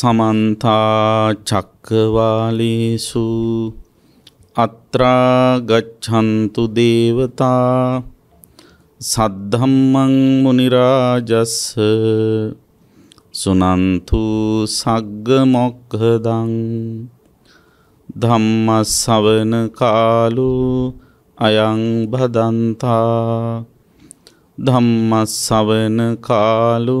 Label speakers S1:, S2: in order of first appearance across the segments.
S1: සමන්තා චක්කවාලේසු අත්‍රාගච්ඡන්තු දේවතා සද්ධම්මං මුනිරාජස්ස සුනන්තු සග්ග මොක්ඛදං ධම්මස්සවන කාලු අයං භදන්තා ධම්මස්සවන කාලු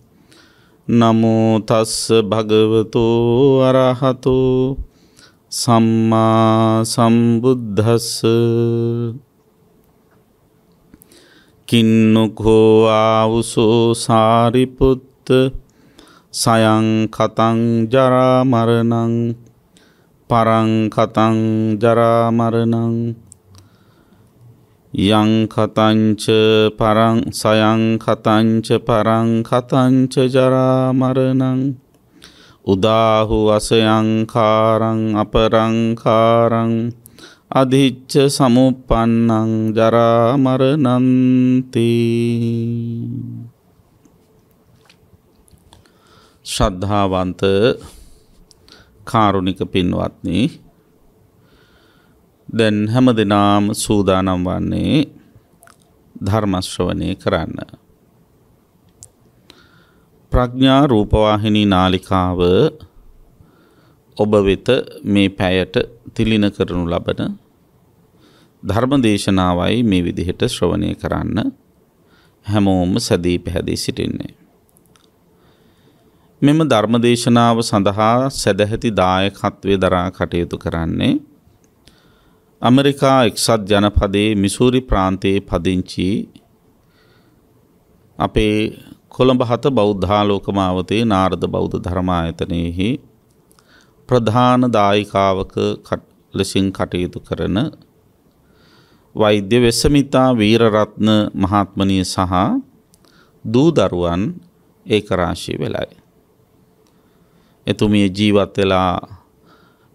S1: සම්බුද්ධස්ස නමෝතස්ස භගවතු අරහතු සම්මා සම්බුද්ධස්ස කින්නුකෝ ආවුසෝ සාරිපුත්ත සයං කතං ජරාමරණං පරංකතං ජරාමරණං යංකතංච පරං සයංකතංච පරංකතංච ජරාමරණං උදාහු අසයංකාරං අපරංකාරං අධිච්ච සමුපන්නං ජරාමරණන්ති ශ්‍රද්ධාවන්ත කාරුණික පින්වත්නි දැන් හැම දෙනාම සූදානම් වන්නේ ධර්මශ්‍රවනය කරන්න. ප්‍රඥා රූපවාහිනී නාලිකාව ඔබ වෙත මේ පැයට තිලින කරනු ලබන ධර්ම දේශනාවයි මේ විදිහට ශ්‍රවණය කරන්න හැමෝම සැදී පැහැදී සිටින්නේ. මෙම ධර්මදේශනාව සඳහා සැදැහැති දායකත්වය දරා කටයුතු කරන්නේ ඇමරිකා එක්සත් ජනපදයේ මිසූරි ප්‍රාන්තයේ පදිංචි අපේ කොළඹ හත බෞද්ධාලෝකමාවතේ නාරද බෞද්ධ ධර්මායතනයෙහි ප්‍රධාන දායිකාවක ලෙසින් කටයුතු කරන වෛද්‍ය වෙස්සමිතා වීරරත්න මහත්මනිය සහ දූ දරුවන් ඒකරාශී වෙලයි. එතුමිය ජීවත් වෙලා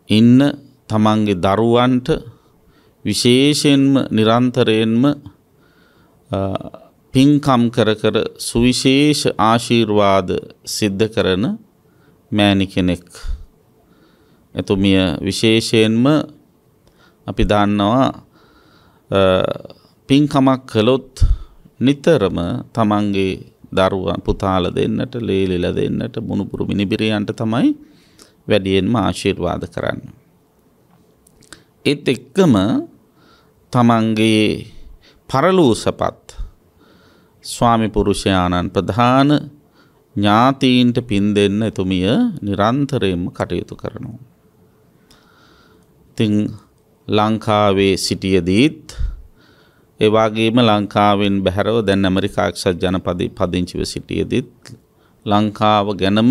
S1: ඉන්න තමන්ගේ දරුවන්ට විශේෂයෙන්ම නිරන්තරයෙන්ම පින්කම් කර කර සුවිශේෂ ආශීර්වාද සිද්ධ කරන මෑණි කෙනෙක්. එතුමිය විශේෂයෙන්ම අපි දන්නවා පින්කමක් කළොත් නිතරම තමන්ගේ දරුවන් පුතාල දෙන්නට ලේලිල දෙන්නට මුණුපුරු මිනිබිරියන්ට තමයි වැඩියෙන්ම ආශිර්වාද කරන්න. ඒත් එක්කම තමන්ගේ පරලූසපත් ස්වාමි පුරුෂයාණන් ප්‍රධාන ඥාතීන්ට පින් දෙන්න එතුමිය නිරන්තරයෙන්ම කටයුතු කරනවා. ඉතින් ලංකාවේ සිටියදීත් ඒවාගේම ලංකාවෙන් බැහැරව දැන් ඇමරිකාක්ෂත් ජනපද පදිංචිව සිටියදීත් ලංකාව ගැනම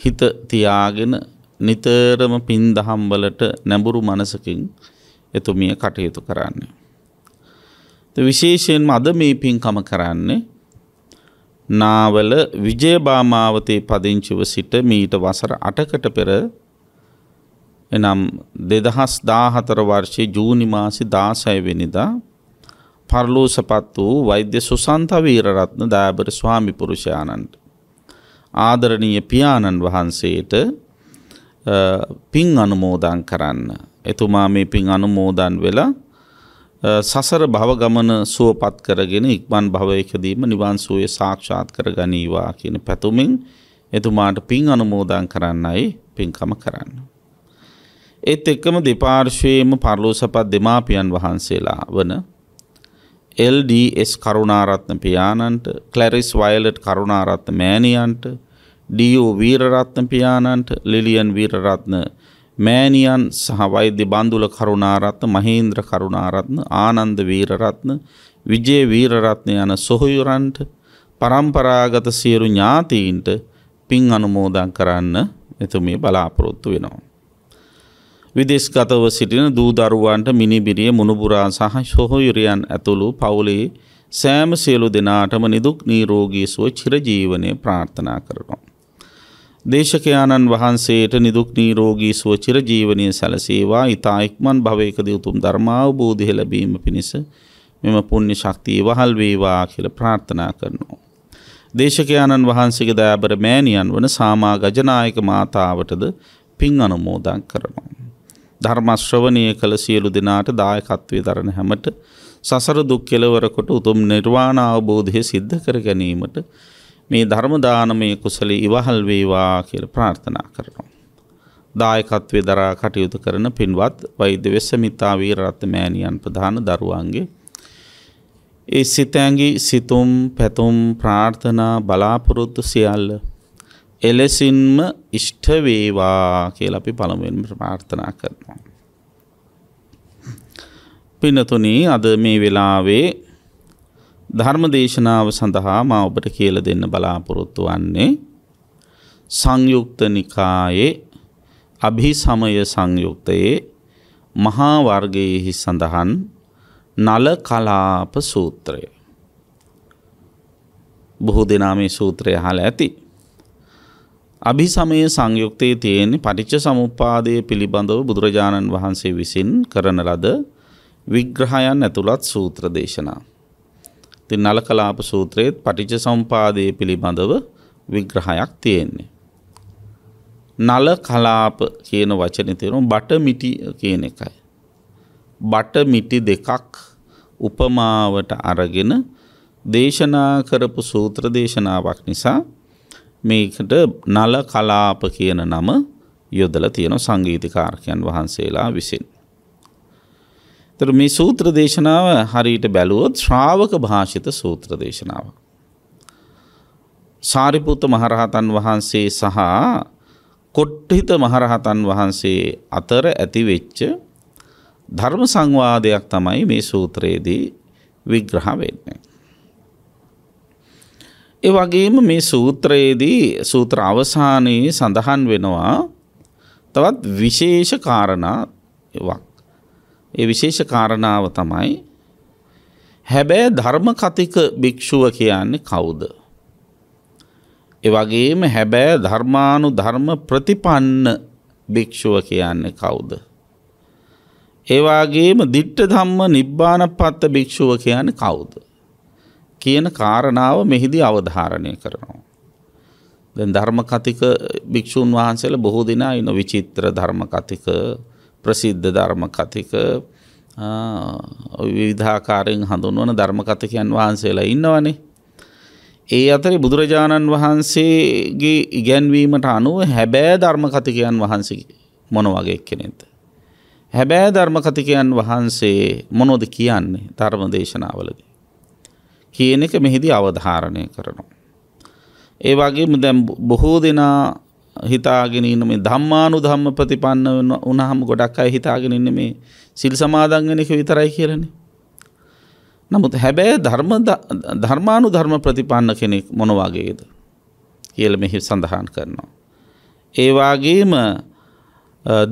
S1: හිත තියාගෙන නිතරම පින් දහම්වලට නැඹුරු මනසකින් එතුමිය කටයුතු කරන්නේ. විශේෂයෙන්ම අද මේ පින්කම කරන්නේ නාවල විජයබාමාවතේ පදිංචිව සිට මීට වසර අටකට පෙර එනම් දෙදහස් දාහතර වර්ෂයේ ජූනි මාසි දාසයවෙනිදා පරලෝසපත් වූ වෛද්‍ය සුසන්ත වීරරත්න දෑබර ස්වාමි පුරුෂයාණන්ට ආදරණීය පියාණන් වහන්සේට පින් අනුමෝදන් කරන්න. එතුමා මේ පින් අනුමෝදන් වෙලා සසර භවගමන සුවපත් කරගෙන ඉක්මන් භවයකදීම නිවන් සුවය සාක්ෂාත් කර ගනීවා කියන පැතුමින් එතුමාට පින් අනුමෝදන් කරන්නයි පින්කම කරන්න. ඒත් එක්කම දෙපාර්ශ්වයේම පරලෝසපත් දෙමාපියන් වහන්සේලා වන LDS කරුණාරත්න පියාණන්ට ක්ලැරිස් වයලට් කරුණාරත්න මෑණියන්ට ඩෝ වීරරත්න පියාණන්ට ලිලියන් වීරරත්න මෑණියන් සහ වෛද්‍ය බන්දුල කරුණාරත්න මහේන්ද්‍ර කරුණාරත්න ආනන්ද වීරරත්න විජේ වීරරත්න යන සොහොයුරන්ට පරම්පරාගත සියලු ඥාතීන්ට පින් අනුමෝදන් කරන්න එතුමිය බලාපොරොත්තු වෙනවා. විදෙස්ගතව සිටින දූ දරුවන්ට මිනිබිරිය මුණුබුරා සහ සොහොයුරියන් ඇතුළු පවුලේ සෑම සියලු දෙනාටම නිදුක් නීරෝගී සුව චිරජීවනය ප්‍රාර්ථනා කරනවා. දේශකයාණන් වහන්සේට නිදුක් නීරෝගී සුව චිරජීවනය සැලසේවා ඉතා ඉක්මන් භවයකදී උතුම් ධර්මාවබෝධය ලැබීම පිණිස මෙම පුණ්‍ය ශක්තිය වහල් වේවා කියලා ප්‍රාර්ථනා කරනවා. දේශකයාණන් වහන්සේගේ දයාබර මෑණියන් වන සාමා ගජනායක මාතාවටද පින් අනුමෝදන් කරනවා. ධර්ම ශ්‍රවණය කළ සියලු දෙනාට දායකත්වයේ දරන හැමට සසර දුක් කෙලවර කොට උතුම් නිර්වාණ අවබෝධය සිද්ධ කර ගැනීමට මේ ධර්ම දානමය කුසලයේ ඉවහල් වේවා කියලා ප්‍රාර්ථනා කරනවා. දායකත්වයේ දරා කටයුතු කරන පින්වත් වෛද්‍ය වෙස්සමිතා වීරරත්න මෑණියන් ප්‍රධාන දරුවන්ගේ ඒ සිතැඟි සිතුම් පැතුම් ප්‍රාර්ථනා බලාපොරොත්තු සියල්ල එලෙසින්ම ඉෂ්ට වේවා කියලා අපි පළමුවෙන්ම ප්‍රාර්ථනා කරනවා. පිනතුනි අද මේ වෙලාවේ ධර්ම දේශනාව සඳහා මා ඔබට කියලා දෙන්න බලාපොරොත්තු වන්නේ සංයුක්ත නිකායේ අභිසමය සංයුක්තයේ මහා වර්ගයෙහි සඳහන් නල කලාප සූත්‍රය. බොහෝ දෙනා මේ සූත්‍රය අහලා ඇති. අභිසමය සංයුක්තයේ තියෙන පටිච්ච සමුප්පාදය පිළිබඳව බුදුරජාණන් වහන්සේ විසින් කරන ලද විග්‍රහයන් ඇතුළත් සූත්‍ර දේශනා. තින් නල කලාප සූත්‍රයේත් පටිච්ච සම්පාදය පිළිබඳව විග්‍රහයක් තියෙන්නේ. නල කලාප කියන වචන තේරුම් බට මිටි කියන එකයි. බට මිටි දෙකක් උපමාවට අරගෙන දේශනා කරපු සූත්‍ර දේශනාවක් නිසා මේකට නල කලාප කියන නම යොදල තියෙන සංගීතිකාරකයන් වහන්සේලා විසින්. තර මේ සූත්‍ර දේශනාව හරියට බැලුවොත් ශ්‍රාවක භාෂිත සූත්‍ර දේශනාව. සාරිපුත්ත මහරහතන් වහන්සේ සහ කොට්ටිත මහරහතන් වහන්සේ අතර ඇතිවෙච්ච ධර්ම සංවාදයක් තමයි මේ සූත්‍රයේදී විග්‍රහ වෙන්නේ. ඒ වගේම මේ සූත්‍රයේදී සූත්‍ර අවසානයේ සඳහන් වෙනවා තවත් විශේෂ කාරණා වක්. ඒ විශේෂ කාරණාව තමයි හැබැයි ධර්ම කතික භික්ෂුව කියන්නේ කවුද. එවගේම හැබෑ ධර්මානු ධර්ම ප්‍රතිපන්න භික්ෂුව කියන්නේ කවුද. ඒවාගේම දිට්ට ධම්ම නිබ්බාන පත්ත භික්ෂුව කියන්නේ කවුද. කියන කාරණාව මෙහිදී අවධාරණය කරනවා. දැන් ධර්ම කතික භික්‍ෂූන් වහන්සේල බොහෝ දෙනා ඉන විචිත්‍ර ධර්ම කතික ප්‍රසිද්ධ ධර්ම කතික විවිධාකාරයෙන් හඳුන්වන ධර්ම කතිකයන් වහන්සේලා ඉන්නවනේ. ඒ අතරේ බුදුරජාණන් වහන්සේගේ ඉගැන්වීමට අනුව හැබෑ ධර්ම කතිකයන් වහන්සේ මොන වගේ කෙනෙද. හැබෑ ධර්ම කතිකයන් වහන්සේ මොනොද කියන්නේ ධර්ම දේශනාවලදී. කියන එක මෙහිදී අවධාරණය කරනවා. ඒ වගේම දැන් බොහෝ දෙනා හිතාගෙන ඉන්න මේ ධම්මානු ධම්ම ප්‍රතිපන්න වුණාම ගොඩක් අය හිතාගෙන ඉන්නේ මේ සිල් සමාදන් වෙන එක විතරයි කියලානේ. නමුත් හැබැයි ධර්ම ධර්මානු ධර්ම ප්‍රතිපන්න කෙනෙක් මොන වගේද කියලා මෙහි සඳහන් කරනවා. ඒ වගේම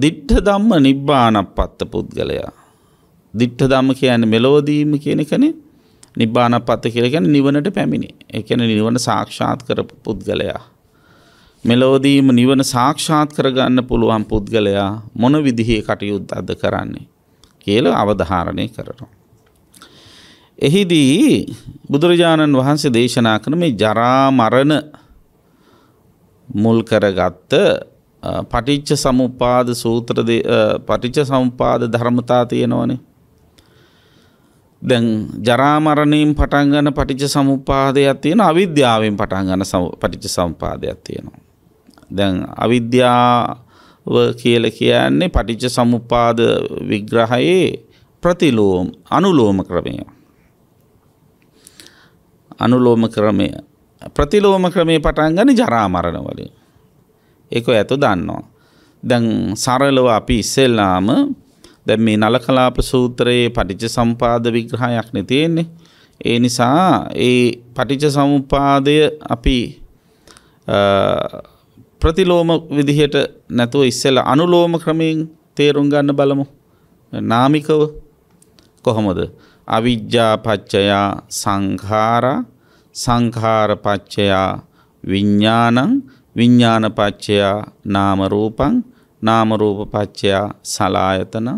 S1: දිට්ඨ ධම්ම නිබ්බානප්පත්ත පුද්ගලයා. දිට්ඨ ධම්ම කියන්නේ මෙලොවදීම කියන එකනේ. නිබ්බානපත්ත කියලා කියන්නේ නිවනට පැමිණි. ඒ කියන්නේ නිවන සාක්ෂාත් කරපු පුද්ගලයා. මෙලොවදීම නිවන සාක්ෂාත් කරගන්න පුළුවන් පුද්ගලයා මොන විදිහේ කටයුත්තක්ද කරන්නේ කියලා අවධාරණය කරනවා. එහිදී බුදුරජාණන් වහන්සේ දේශනා කරන මේ ජරා මරණ මුල් කරගත්ත පටිච්ච සමුපාද සූත්‍ර පටිච්ච සමුපාද ධර්මතා තියෙනවනේ. දැන් ජරාමරණයෙන් පටන් ගන්න පටිච්ච සමුපාදයක් තියෙන අවිද්‍යාවෙන් පටන් ගන්න පටිච්ච සමුපාදයක් තියෙනවා. දැන් අවිද්‍යාව කියලා කියන්නේ පටිච්ච සමුපාද විග්‍රහයේ ප්‍රතිලෝම අනුලෝම ක්‍රමය. අනුලෝම ක්‍රමය ප්‍රතිලෝම ක්‍රමේ පටන් ගන්න ජරාමරණ වලින්. ඒක ඇතු දන්නවා. දැන් සරලව අපි ඉස්සෙල්ලාම දැන් මේ නලකලාප සූත්‍රයේ පටිච්ච සම්පාද විග්‍රහයක් නේ තියෙන්නේ. ඒ නිසා ඒ පටිච්ච සමුපාදය අපි ප්‍රතිලෝම විදිහට නැතුව ඉස්සෙල්ලා අනුලෝම ක්‍රමයෙන් තේරුම් ගන්න බලමු. නාමිකව කොහොමද? අවිජ්ජා පච්චයා සංඛාරා සංඛාර පච්චයා විඥානං විඥාන පච්චයා නාම රූපං නාම රූප පච්චයා සලායතන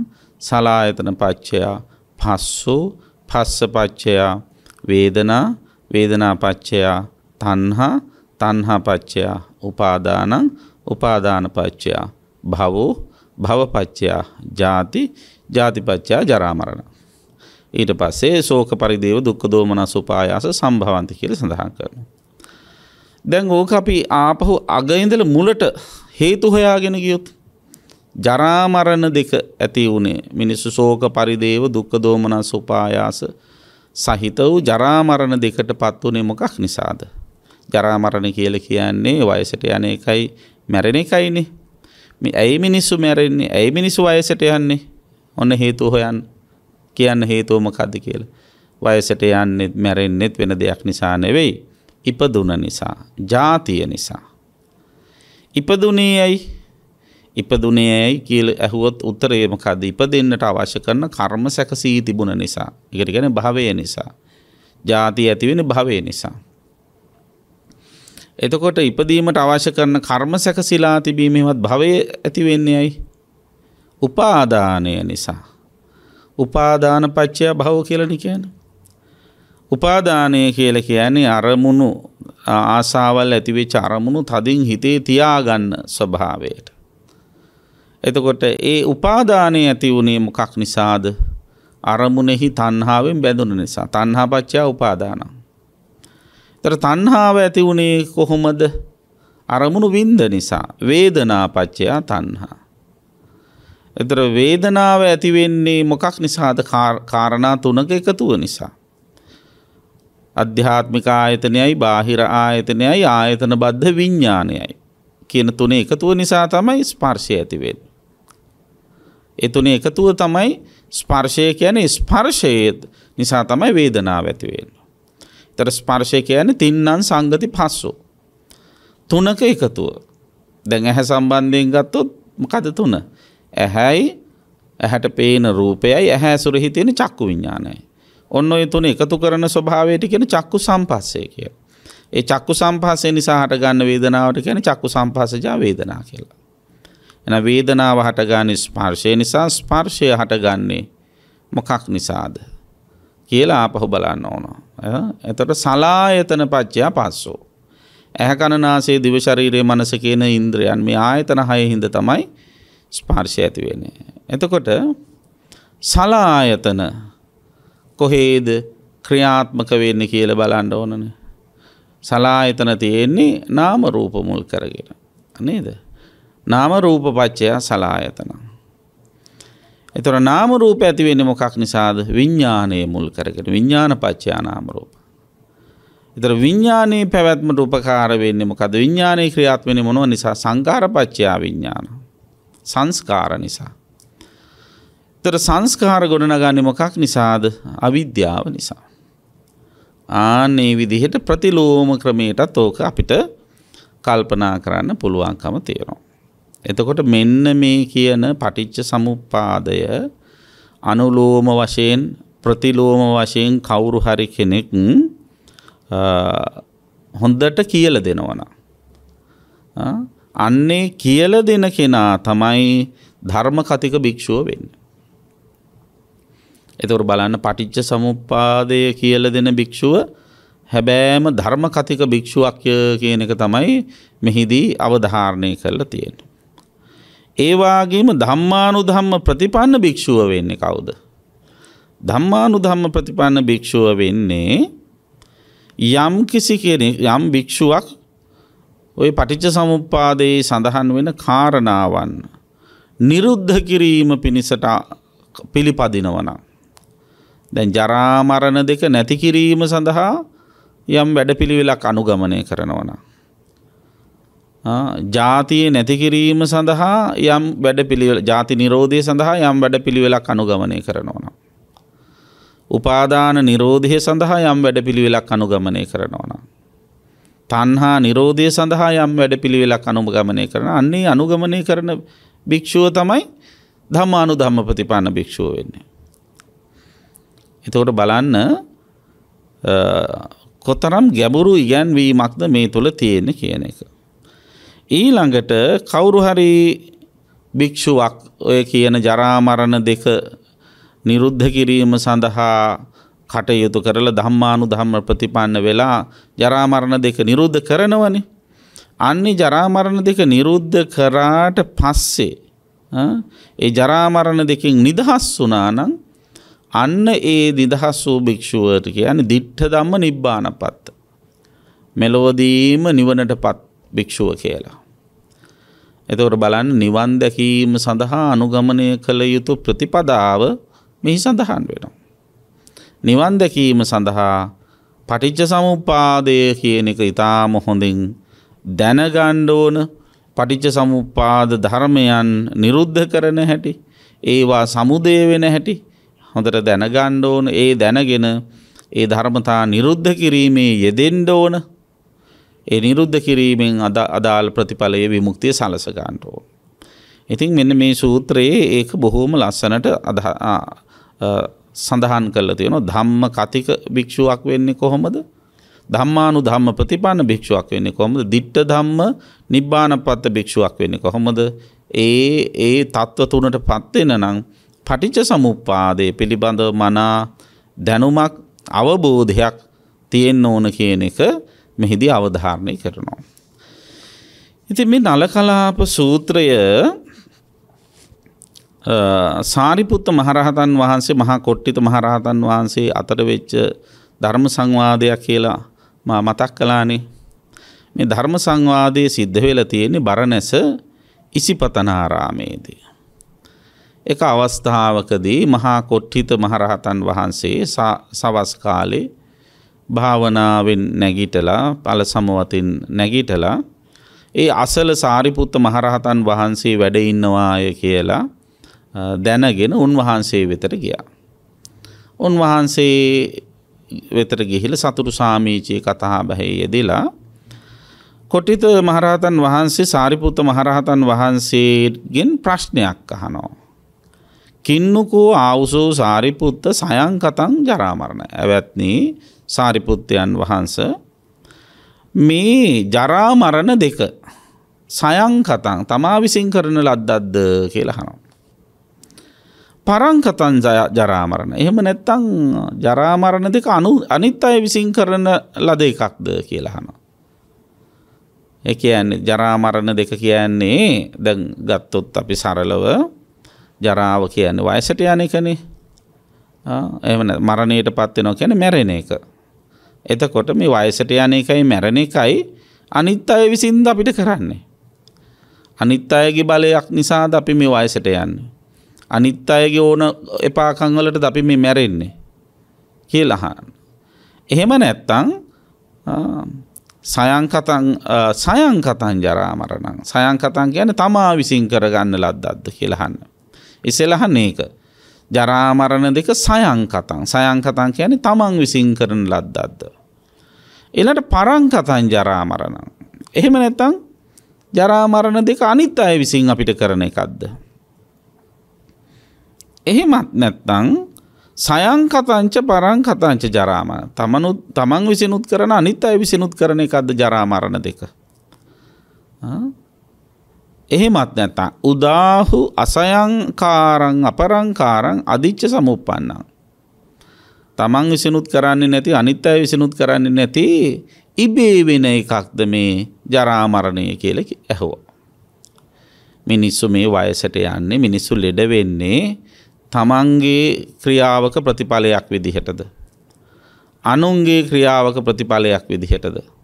S1: සලායතන පච්චයා පස්සෝ පස්ස පච්චයා වේදනා වේදනා පච්චයා තණ්හා තණ්හා පච්චයා උපාදානං උපාදාන පච්චයා භවෝ භව පච්චයා ජාති ජාති පච්චයා ජරා මරණ ඊට පස්සේ ශෝක පරිදේව දුක්ඛ දෝමනස් උපායාස සම්භවಂತಿ කියලා සඳහන් කරනවා. දැන් ඕක අපි ආපහු අග ඉඳලා මුලට හේතු හොයාගෙන ගියොත් ජරා මරණ දෙක ඇති වුණේ මිනිස්සු ශෝක පරිදේව දුක්ඛ දෝමනස් උපායාස සහිත වූ ජරා මරණ දෙකට පත් වුණේ මොකක් නිසාද? ජරා මරණ කියලා කියන්නේ වයසට යන එකයි මැරෙන එකයිනේ. මේ ඇයි මිනිස්සු මැරෙන්නේ? ඇයි මිනිස්සු වයසට යන්නේ? ඔන්න හේතුව හොයන්න. කියන්න හේතුව මොකද්ද කියලා. වයසට යන්නෙත් මැරෙන්නෙත් වෙන දෙයක් නිසා නෙවෙයි. ඉපදුන නිසා, ජාතිය නිසා. ඉපදුනේ ඇයි? ඉපදුනේ ඇයි කියලා ඇහුවොත් උත්තරේ මොකද්ද? ඉපදෙන්නට අවශ්‍ය කරන කර්ම සැකසී තිබුණ නිසා. ඒකට කියන්නේ භවය නිසා. ජාතිය ඇති වෙන්නේ භවය නිසා. එතකොට ඉපදීමට අවශ්‍ය කරන කර්ම සැකසිලා තිබීමෙවත් භවය ඇති වෙන්නේ ඇයි? උපාදානය නිසා. උපාදාන පච්චය භව කියලානේ කියන්නේ. උපාදානය කියලා කියන්නේ අරමුණු ආසාවල් ඇතිවෙච්ච අරමුණු තදින් හිතේ තියාගන්න ස්වභාවයට. එතකොට ඒ උපාදානය ඇති වුණේ මොකක් නිසාද? අරමුණෙහි තණ්හාවෙන් බැඳුන නිසා. තණ්හා පච්චය උපාදානං. තර තණ්හාව ඇති වුණේ කොහොමද අරමුණු වින්ද නිසා වේදනාපච්චයා තන්හා. එතර වේදනාව ඇතිවෙන්නේ මොකක් නිසාද කාරණා තුනක එකතුව නිසා. අධ්‍යාත්මික ආයතනයයි බාහිර ආයතනයයි ආයතන බද්ධ විඤ්ඥානයයි. කියන තුන එකතුව නිසා තමයි ස්පර්ශය ඇතිවෙන්. එතුනේ එකතුව තමයි ස්පර්ශය කියන ස්පර්ශයත් නිසා තමයි වේදනාව ඇතිවෙන්. තර ස්පර්ශය කියන්නේ තින්නන් සංගති පස්සු. තුනක එකතුව. දැන් ඇහැ සම්බන්ධයෙන් ගත්තොත් මොකද තුන. ඇහැයි ඇහැට පේන රූපයයි ඇහැ සුරහි තියෙන චක්කු විඤ්ඥානයි. ඔන්න ඔය තුන එකතු කරන ස්වභාවයට කියෙන චක්කු සම්පස්සේ කිය. ඒ චක්කු සම්පහසේ නිසා හට ගන්න වේදනාවට කියන චක්කු සම්පහසජා වේදනා කියලා. එන වේදනාව හටගන්න ස්පර්ශය නිසා ස්පර්ශය හටගන්නේ මොකක් නිසාද. කියලා ආපහු බලන්න ඕනවා. එතට සලායතන පච්චයා පස්සෝ. ඇහැකණනාසේ දිවශරීරයේ මනස කියන ඉන්ද්‍රයන් මේ ආයතන හය හින්ද තමයි ස්පාර්ශය ඇති වෙන්නේ. එතකොට සලායතන කොහේද ක්‍රියාත්මක වෙන්න කියල බලන්න ඕනන. සලායතන තියෙන්නේ නාම රූප මුල් කරගෙන. නේද. නාම රූප පච්චයා සලායතනම්. එතොර නාම රූප ඇති වෙන්නේ මොකක් නිසාද විඤ්ඥානය මුල් කරගෙන විඤ්ඥාන පච්චයා නාම රූප. එතර විඤ්ඥානයේ පැවැත්මට උපකාර වෙන්න මොකද විඤ්ඥානය ක්‍රියාත් වෙන මොනුව නිසා සංකාර පච්චයා විඤ්ඥාන. සංස්කාර නිසා. තර සංස්කාර ගොඩනගන්න මොකක් නිසාද අවිද්‍යාව නිසා. ආනේ විදිහට ප්‍රතිලෝම ක්‍රමයටත් ඕක අපිට කල්පනා කරන්න පුළුවන්කම තියෙනවා. එතකොට මෙන්න මේ කියන පටිච්ච සමුප්පාදය අනුලෝම වශයෙන් ප්‍රතිලෝම වශයෙන් කවුරු හරි කෙනෙක් හොඳට කියල දෙනවන. අන්නේ කියල දෙන කෙනා තමයි ධර්ම කතික භික්‍ෂුව වෙන්න. එතකට බලන්න පටිච්ච සමුපාදය කියල දෙන භික්‍ෂුව හැබෑම ධර්ම කතික භික්‍ෂුවක් කියන එක තමයි මෙහිදී අවධාරණය කරලා තියෙන. ඒවාගේම ධම්මානු ධම්ම ප්‍රතිපන්න භික්‍ෂුව වෙන්නේ කවුද. ධම්මානු ධම්ම ප්‍රතිපන්න භික්‍ෂුව වෙන්නේ යම් කිසි කෙනෙ යම් භික්‍ෂුවක් ඔය පටිච්ච සමුපාදයේ සඳහන් වෙන කාරණාවන් නිරුද්ධ කිරීම පිණිසට පිළිපදිනවන. දැන් ජරාමරණ දෙක නැති කිරීම සඳහා යම් වැඩ පිළිවෙලක් අනුගමනය කරනවනා. ජාතිය නැතිකිරීම සඳහා යම් වැඩ පිළිවෙල ජාති නිරෝධය සඳහා යම් වැඩ පිළිවෙලක් අනුගමනය කරනවන. උපාදාන නිරෝධය සඳහා යම් වැඩ පිළිවෙලක් අනුගමනය කරනවන. තන්හා නිරෝධය සඳහා යම් වැඩ පිළිවෙලක් අනුගමනය කරන අන්නේ අනුගමනය කරන භික්‍ෂුව තමයි ධම්මානු ධම්ම ප්‍රතිපන්න භික්ෂුව වෙන්නේ. එතකොට බලන්න කොතරම් ගැඹුරු ඉගැන්වීමක්ද මේ තුළ තියෙන කියන එක. ඊළඟට කවුරු හරි භික්ෂුවක් ඔය කියන ජරාමරණ දෙක නිරුද්ධ කිරීම සඳහා කටයුතු කරලා ධම්මානු ධම්ම ප්‍රතිපන්න වෙලා ජරාමරණ දෙක නිරුද්ධ කරනවනේ. අන්නේ ජරාමරණ දෙක නිරුද්ධ කරාට පස්සේ ඒ ජරාමරණ දෙකින් නිදහස් වුණා නම් අන්න ඒ නිදහස් වූ භික්ෂුවට කියන්නේ දිට්ඨ ධම්ම නිබ්බානපත්ත. මෙලොවදීම නිවනට පත් භික්ෂුව කියලා. එතකොට බලන්න නිවන් දැකීම සඳහා අනුගමනය කළ යුතු ප්‍රතිපදාව මෙහි සඳහන් වෙනවා. නිවන් දැකීම සඳහා පටිච්ච සමුප්පාදය කියන එක ඉතාම හොඳින් දැනගන්න ඕන. පටිච්ච සමුප්පාද ධර්මයන් නිරුද්ධ කරන හැටි ඒවා සමුදය වෙන හැටි හොඳට දැනගන්න ඕන. ඒ දැනගෙන ඒ ධර්මතා නිරුද්ධ කිරීමේ යෙදෙන්න ඕන. ඒ නිරුද්ධ කිරීමෙන් අද අදාල් ප්‍රතිඵලයේ විමුක්තිය සලසගන්නටෝ. ඉතින් මෙන්න මේ සූත්‍රයේ ඒක බොහෝම ලස්සනට සඳහන් කරලා තියෙනවා ධම්ම කතික භික්ෂුවක් වෙන්නේ කොහොමද? ධම්මානු ධම්ම ප්‍රතිපන්න භික්ෂුවක් වෙන්නේ කොහොමද? ditta ධම්ම නිබ්බානපත්ත භික්ෂුවක් වෙන්නේ කොහොමද? ඒ ඒ தত্ত্ব තුනටපත් වෙන නම් පටිච්ච සමුප්පාදයේ පිළිබඳ මනා දැනුමක් අවබෝධයක් තියෙන්න ඕන කියන එක මෙහිදී අවධාරණය කරනවා. ඉතින් මේ නලකලාප සූත්‍රය සාරිපුත්ත මහරහතන් වහන්සේ මහා කොට්ටිත මහරහතන් වහන්සේ අතර වෙච්ච ධර්ම සංවාදයක් කියලා මා මතක් කළානේ. මේ ධර්ම සංවාදයේ සිද්ධ වෙලා තියෙන්නේ බරණැස ඉසිපතනාරාමේදී. එක අවස්ථාවකදී මහා කොට්ටිත මහරහතන් වහන්සේ සවස් කාලේ භාවනාවෙන් නැගිටලා පල සමවතින් නැගිටලා ඒ අසල සාරිපුත්ත මහරහතන් වහන්සේ වැඩ ඉන්නවාය කියලා දැනගෙන උන්වහන්සේ වෙතට ගියා. උන්වහන්සේ වෙතට ගිහිල සතුරු සාමීචයේ කතා බැහැ යෙදලා කොටිත මහරහතන් වහන්සේ සාරිපුත්ත මහරහතන් වහන්සේගෙන් ප්‍රශ්නයක් අහනවා. කින්නුකෝ ආවුසෝ සාරිපුත්ත සයංකතං ජරාමරණ ඇවැත්නී සාරිපුත්තයන් වහන්ස මේ ජරාමරණ දෙක සයංකතං තමා විසින් කරන ලද්දද්ද කියලහනවා. පරංකතන් ජරාමරණ එහෙම නැත්තං ජරාමරණ දෙක අනු අනිත් අය විසින් කරන ලද එකක්ද කියලහනවා. එක කියන්නේ ජරාමරණ දෙක කියන්නේ දැන් ගත්තොත් අපි සරලව ජරාව කියන්නේ වයසට යන එකනේ. එහෙම මරණයට පත් වෙනවා කියන්නේ මැරෙන එක. එතකොට මේ වයසට යන එකයි මැරෙන එකයි අනිත් අය විසින්ද අපිට කරන්නේ. අනිත් අයගේ බලයක් නිසාද අපි මේ වයසට යන්නේ. අනිත් අයගේ ඕන එපාකම් වලටද අපි මේ මැරෙන්නේ කියලා අහන්න. එහෙම නැත්තම් සයංකතං සයංකතං ජරා මරණං සයංකතං කියන්නේ තමා විසින් කරගන්න ලද්දක්ද කියලා අහන්න. ඉසෙලහන්න ඒක. ජරාමරණ දෙක සයංකතන් සයංකතන් කියන තමන් විසින් කරන ලද්දත්ද. එලට පරංකතන් ජරාමරණ. එහෙම නැත්තං ජරාමරණ දෙක අනිත් අය විසින් අපිට කරන එකක්ද. එහෙමත් නැත්තං සයංකතංච පරංකතංච ජරාම තමනුත් තමන් විසිනුත් කරන අනිත් අය විසිනුත් කරන එකක්ද ජරාමරණ දෙක. එහෙමත් නැතම් උදාහු අසයංකාරං අපරංකාරං අධිච්ච සමුප්පන්නං. තමන් විසිනුත් කරන්නේ නැති අනිත් අය විසිනුත් කරන්නේ නැති ඉබේ වෙන එකක්ද මේ ජරාමරණය කියල ඇහුව. මිනිස්සු මේ වයසට යන්නේ මිනිස්සු ලෙඩ වෙන්නේ තමන්ගේ ක්‍රියාවක ප්‍රතිඵලයක් විදිහටද. අනුන්ගේ ක්‍රියාවක ප්‍රතිඵලයක් විදිහටද.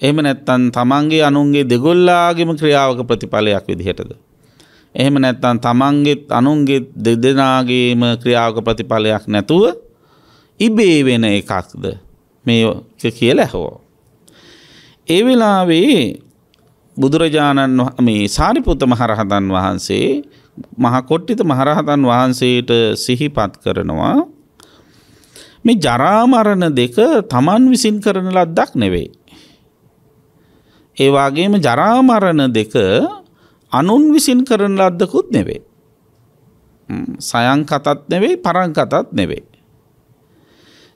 S1: එහෙම නැත්තන් තමන්ගේ අනුන්ගේ දෙගොල්ලාගෙම ක්‍රියාවක ප්‍රතිඵලයක් විදිහටද. එහෙම නැත්තන් තමන්ගේත් අනුන්ගේ දෙදෙනගේම ක්‍රියාවක ප්‍රතිඵලයක් නැතුව ඉබේ වෙන එකක්ද මේ කියල ඇහෝ. ඒ වෙලාවේ බුදුරජාණන් මේ සාරිපුත්ත මහරහතන් වහන්සේ මහකොට්ටිත මහරහතන් වහන්සේට සිහිපත් කරනවා මේ ජරාමරණ දෙක තමන් විසින් කරන ලද්දක් නෙවෙයි. ඒ වගේම ජරාමරණ දෙක අනුන් විසින් කරන ලද්දකුත් නෙවේ. සයන් කතත් නෙවෙයි පරං කතත් නෙවෙයි.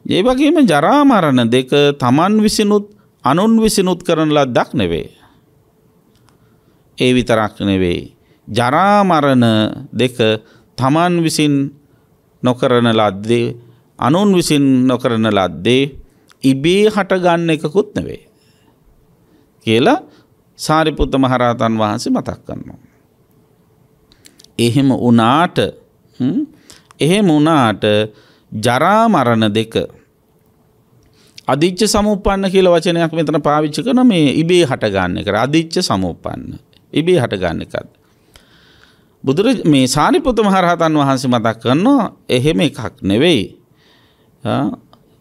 S1: ඒ වගේම ජරාමරණ දෙක තමන් විසිනුත් අනුන් විසිනුත් කරන ලද්දක් නෙවේ. ඒ විතරක් නෙවෙයි. ජරාමරණ දෙක තමන් විසින් නොකරන ලද්දේ අනුන් විසින් නොකරන ලද්දේ ඉබේ හටගන්න එකකුත් නෙවේ. කියලා සාරිපුත්ත මහරහතන් වහන්සේ මතක් කරනවා. එහෙම වනාට එහෙම වනාට ජරාමරණ දෙක අධිච්ච සමුපන්න කියල වචනයක් මෙතන පාවිච්ච කන මේ ඉබේ හටගන්න කර අධිච්ච සමුපන්න ඉබේ හටගන්න එකත්. බුදුර මේ සානිපුත මහරහතන් වහන්සේ මතක් කරනවා එහෙම එකක් නෙවෙයි.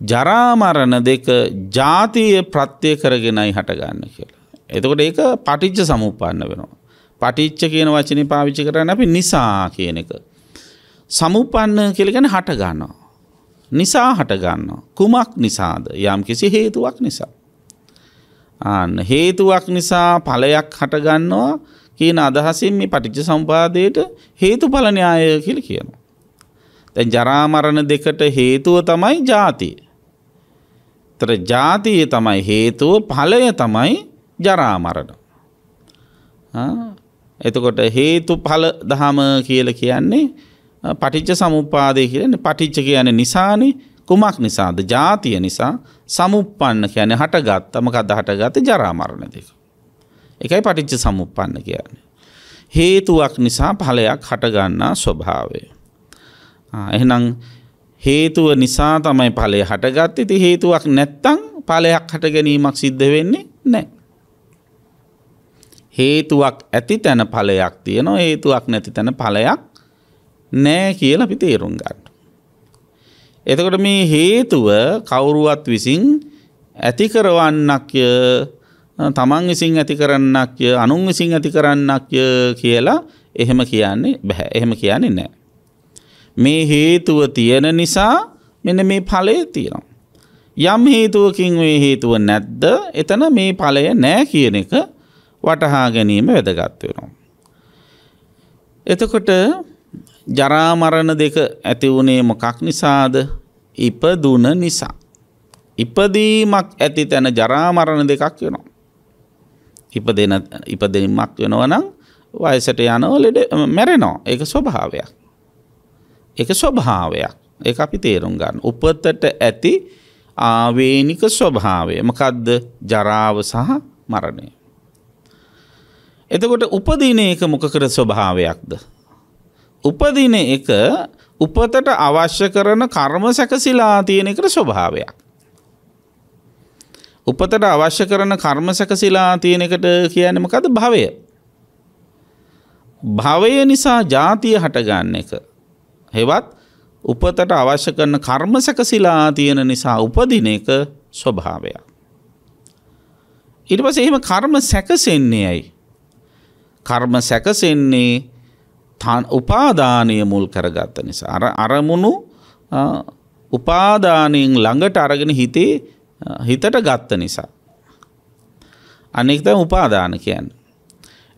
S1: ජරාමරණ දෙක ජාතිය ප්‍රත්‍යය කරගෙනයි හටගන්න කියලා. එතකොට ඒක පටිච්ච සමුපන්න වෙනවා. පටිච්ච කියන වචනේ පාවිච්චි කරන්න අපි නිසා කියන එක. සමුපන්න කියලා කියන්නේ හට ගන්නවා. නිසා හට ගන්නවා. කුමක් නිසාද? යම් කිසි හේතුවක් නිසා. ආන්න හේතුවක් නිසා ඵලයක් හට ගන්නවා කියන අදහසින් මේ පටිච්ච සමුපාදයට හේතුඵල න්‍යාය කියලා කියනවා. දැන් ජරා මරණ දෙකට හේතුව තමයි ජාතිය. ତර ජාතිය තමයි හේතුව ඵලය තමයි ජරා මරණ. එතකොට හේතු ඵල දහම කියලා කියන්නේ පටිච්ච සමුප්පාදය කියන්නේ පටිච්ච කියන්නේ නිසානේ කුමක් නිසාද? ජාතිය නිසා සමුප්පන්න කියන්නේ හටගත්ත මොකද්ද හටගත්තේ ජරා මරණ දෙක. ඒකයි පටිච්ච සමුප්පන්න කියන්නේ. හේතුවක් නිසා ඵලයක් හටගන්නා ස්වභාවය. එහෙනම් හේතුව නිසා තමයි ඵලය හටගත්තේ. ඉතින් හේතුවක් නැත්තම් ඵලයක් හට ගැනීමක් සිද්ධ වෙන්නේ නැහැ. හේතුවක් ඇති තැන ඵලයක් තියෙනවා හේතුවක් නැති තැන ඵලයක් නෑ කියලා අපි තේරුම් ගන්න. එතකොට මේ හේතුව කවුරුවත් විසින් ඇති කරවන්නක්ය තමන් විසින් ඇති කරන්නක්ය අනුන් විසින් ඇති කරන්නක්ය කියලා එහෙම කියන්නේ බැහැ එහෙම කියන්නේ නෑ. මේ හේතුව තියෙන නිසා මෙන්න මේ ඵලය තියෙනවා. යම් හේතුවකින් මේ හේතුව නැද්ද එතන මේ ඵලය නෑ කියන එක වටහා ගැනීම වැදගත් වෙනවා. එතකොට ජරාමරණ දෙක ඇති වුණේ මොකක් නිසාද ඉපදුන නිසා. ඉපදීමක් ඇති තැන ජරාමරණ දෙකක් වෙනවා. ඉපදෙන ඉපදීමක් වෙනවා නම් වයසට යනව ලෙඩ මැරෙනවා ඒක ස්වභාවයක්. එක ස්වභාවයක් ඒ අපි තේරුම් ගන්න. උපතට ඇති ආවේනික ස්වභාවය මකදද ජරාව සහ මරණය. එතකොට උපදින එක මොකකර ස්වභාවයක්ද. උපදින එක උපතට අවශ්‍ය කරන කර්ම සැකසිලා තියෙන එකට ස්වභාවයක්. උපතට අවශ්‍ය කරන කර්ම සැකසිලා තියෙන එකට කියනමකද භවය. භවය නිසා ජාතිය හටගන්න එක. හෙවත් උපතට අවශ්‍ය කරන කර්ම සැකසිලා තියෙන නිසා උපදින එක ස්වභාවයක්. ඉට පස එහෙම කර්ම සැකසෙන්නේ ඇයි. කර්ම සැකසෙන්නේ උපාදානය මුල් කරගත්ත නිසා. අර අරමුණු උපාදානයෙන් ළඟට අරගෙන හිතේ හිතට ගත්ත නිසා. අනෙක්ත උපාදාන කියන්න.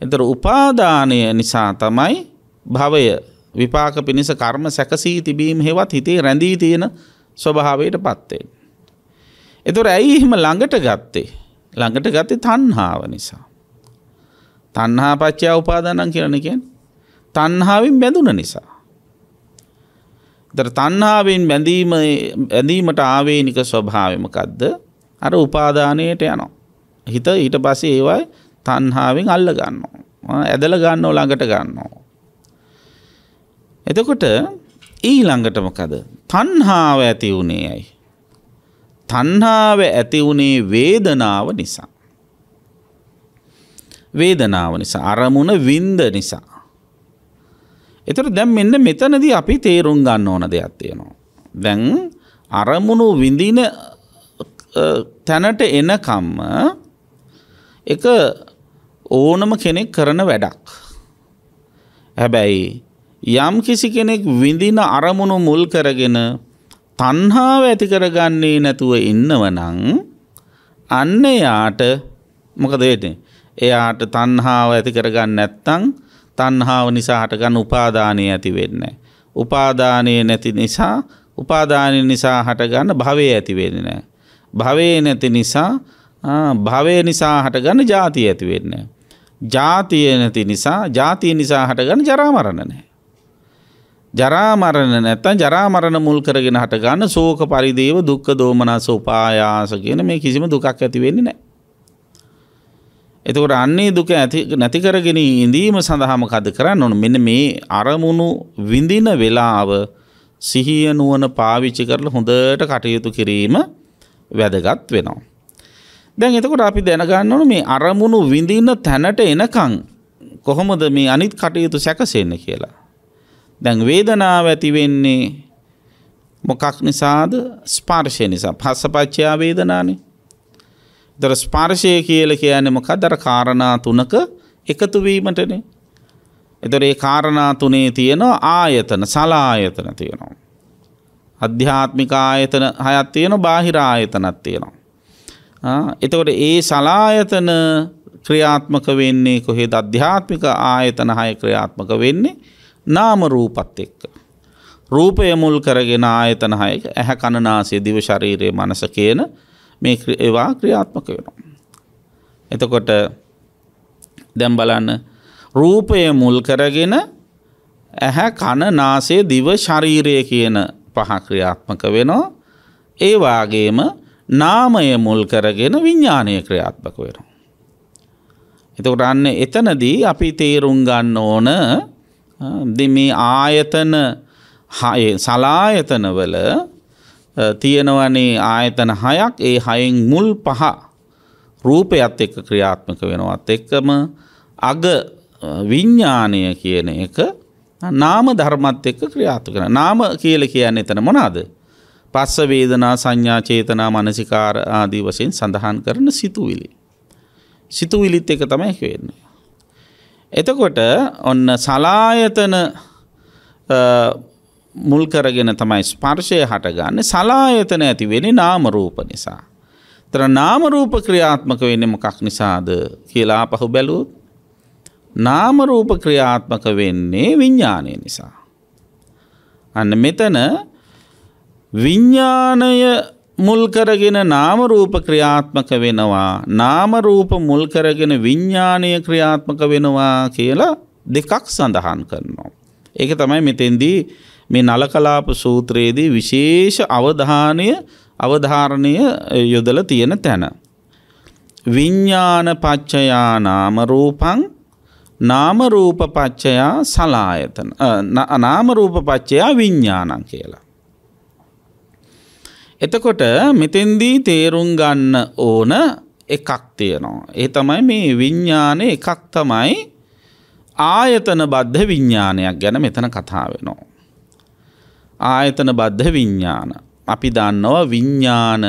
S1: එතර උපාදානය නිසා තමයි භවය විපාක පිණිස කර්ම සැකසී තිබීම හෙවත් හිතේ රැඳී තියෙන ස්වභාවයට පත්වේ. එතුර ඇයි එහෙම ළඟට ගත්තේ ළඟට ගත්තේ තන්හාව නිසා. තන්හා පච්චා උපාදානන් කියලන කියෙන් තන්හාාවෙන් බැඳුන නිසා. දර තන්හාාවෙන් බැඳීම ඇඳීමට ආවේනික ස්වභාවමකක්ද අර උපාදානයට යනවා. හිත ඊට පසේ ඒවයි තන්හාාවෙන් අල්ල ගන්නවා. ඇදල ගන්න ළඟට ගන්නවා. එතකොට ඊ ළඟටමකද තන්හාාව ඇති වුණේ ඇයි. තන්හාාව ඇති වුණේ වේදනාව නිසා. වේදනාව නිසා අරමුණ වින්ද නිසා. එතට දැම් මෙන්න මෙතනදී අපි තේරුම් ගන්න ඕන දෙයක් තියෙනවා. දැන් අරමුණු විඳින තැනට එනකම්ම එක ඕනම කෙනෙක් කරන වැඩක්. හැබැයි යම් කිසි කෙනෙක් විඳින අරමුණු මුල් කරගෙන තන්හාාව ඇති කරගන්නේ නැතුව ඉන්නවනං අන්න යාට මොකදේට එයාට තන්හාාව ඇති කරගන්න නැත්තං තන්හාාව නිසා හටගන්න උපාදානය ඇති වෙන්න. උපාදානය නැති නිසා උපාදානය නිසා හටගන්න භවය ඇති වෙන්නේ නැහැ. භවය නැති නිසා භවය නිසා හටගන්න ජාතිය ඇති වෙන්නේ ජාතිය නැති නිසා ජාතිය නිසා හටගන්න ජරා මරණ නැහැ. ජරා මරණ නැත්තම් ජරා මරණ මුල් කරගෙන හටගන්න ශෝක පරිදේව දුක්ඛ දෝමනස උපායාස කියන මේ කිසිම දුකක් ඇති වෙන්නේ නැහැ. එතකොට අන්නේ දුක ඇති නැති කරගෙන ඉඳීම සඳහා මොකද කරන්න ඕන මෙන්න මේ අරමුණු විඳින වෙලාව සිහිය නුවණ පාවිච්චි කරලා හොඳට කටයුතු කිරීම වැදගත් වෙනවා. දැන් එතකොට අපි දැනගන්න ඕන මේ අරමුණු විඳින තැනට එනකන් කොහොමද මේ අනිත් කටයුතු සැකසෙන්නේ කියලා. දැන් වේදනාව ඇති වෙන්නේ මොකක් නිසාද? ස්පර්ශය නිසා. පස්සපච්චයා වේදනානේ. දර ස්පර්ශය කියල කියන්නේ මොකක්ද අර කාරණා තුනක එකතු වීමටනේ. එතොර ඒ කාරණා තුනේ තියෙනවා ආයතන සලායතන තියෙනවා. අධ්‍යාත්මික ආයතන හයත් තියෙන බාහිර ආයතනත් තියෙනවා. එතකොට ඒ සලායතන ක්‍රියාත්මක වෙන්නේ කොහෙද අධ්‍යාත්මික ආයතන හය ක්‍රියාත්මක වෙන්නේ නාම රූපත් එක්ක. රූපය මුල් කරගෙන ආයතන හයක ඇහැ කණනාසේ දිව ශරීරයේ මනස කියන මේ ඒවා ක්‍රියාත්මක වෙනවා. එතකොට දැම් බලන්න රූපය මුල් කරගෙන ඇහැ කණ නාසේ දිව ශරීරය කියන පහ ක්‍රියාත්මක වෙනවා. ඒ වාගේම නාමය මුල් කරගෙන විඤ්ඥානය ක්‍රියාත්මක වෙනවා. එතකොට අන්න එතනදී අපි තේරුම් ගන්න ඕන මේ ආයතන සලායතනවල තියෙනවනේ ආයතන හයක් ඒ හයෙන් මුල් පහ රූපයත් එක්ක ක්‍රියාත්මක වෙනවත් එක්කම අග විඤ්ඥානය කියන එක නාම ධර්මත් එක්ක ක්‍රියාතු කන නාම කියල කියන්න එතන මොනාද පස්ස වේදනා සංඥා චේතනා මනසිකාර ආදී වශයෙන් සඳහන් කරන සිතුවිලි. සිතුවිලිත් එක තමයි වෙන්නේ. එතකොට ඔන්න සලායතන මුල් කරගෙන තමයි ස්පර්ශය හටගන්න සලායතන ඇති වෙන නාමරූප නිසා. තර නාමරූප ක්‍රියාත්මක වෙන්න මොකක් නිසාද කියලා පහු බැලූත් නාමරූප ක්‍රියාත්මක වෙන්නේ විඤ්ඥානය නිසා. අන්න මෙතන විඤ්ඥානය මුල් කරගෙන නාමරූප ක්‍රියාත්මක වෙනවා නාමරූප මුල් කරගෙන විඤ්ඥානය ක්‍රියාත්මක වෙනවා කියලා දෙකක් සඳහන් කරනවා. ඒක තමයි මෙතෙන්දී මේ නලකලාප සූත්‍රයේදී විශේෂ අවධානය අවධාරණය යොදල තියෙන තැන. විඤ්ඥාන පච්චයා නාමරූපං නාමරූප පච්චයා සලායතන නාමරූප පච්චයා විඤ්ඥානං කියලා. එතකොට මෙතෙන්දී තේරුම් ගන්න ඕන එකක් තියෙනවා. ඒ තමයි මේ විඤ්ඥානය එකක් තමයි ආයතන බද්ධ විඤ්ඥානයක් ගැන මෙතන කතා වෙනවා. ආයතන බද්ධ විඤ්ඥාන. අපි දන්නවා විඤ්ඥාන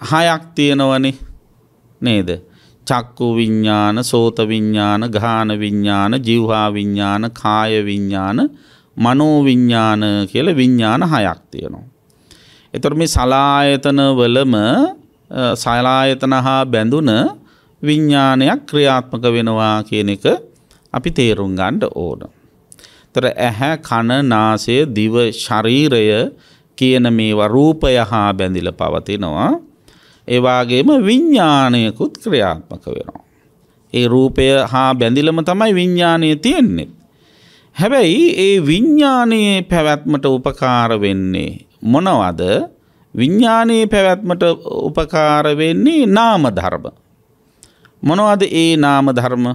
S1: හයක් තියෙනවනේ නේද. චක්කු විඤ්ඥාන සෝත විඤ්ඥාන ගාන විඤ්ඥාන ජිව්හා විඤ්ඥාන කාය විඤ්ඥාන මනෝවිඤ්ඥාන කියල විඤ්ඥාන හයක් තියෙනවා. එතොර මේ සලායතන වලම සලායතන හා බැඳුන විඤ්ඥානයක් ක්‍රියාත්මක වෙනවා කියන එක අපි තේරුම් ගණ්ඩ ඕන. තර ඇහැ කණ නාසය දිව ශරීරය කියන මේවා රූපය හා බැඳිල පවතිනවා. ඒවාගේම විඤ්ඥානයකුත් ක්‍රියාත්මක වෙනවා. ඒ රූපය හා බැඳිලම තමයි විඤ්ඥානය තියෙන්නේ. හැබැයි ඒ විඤ්ඥානයේ පැවැත්මට උපකාර වෙන්නේ මොනවද විඤ්ඥානයේ පැවැත්මට උපකාර වෙන්නේ නාම ධර්ම. මොනවද ඒ නාම ධර්ම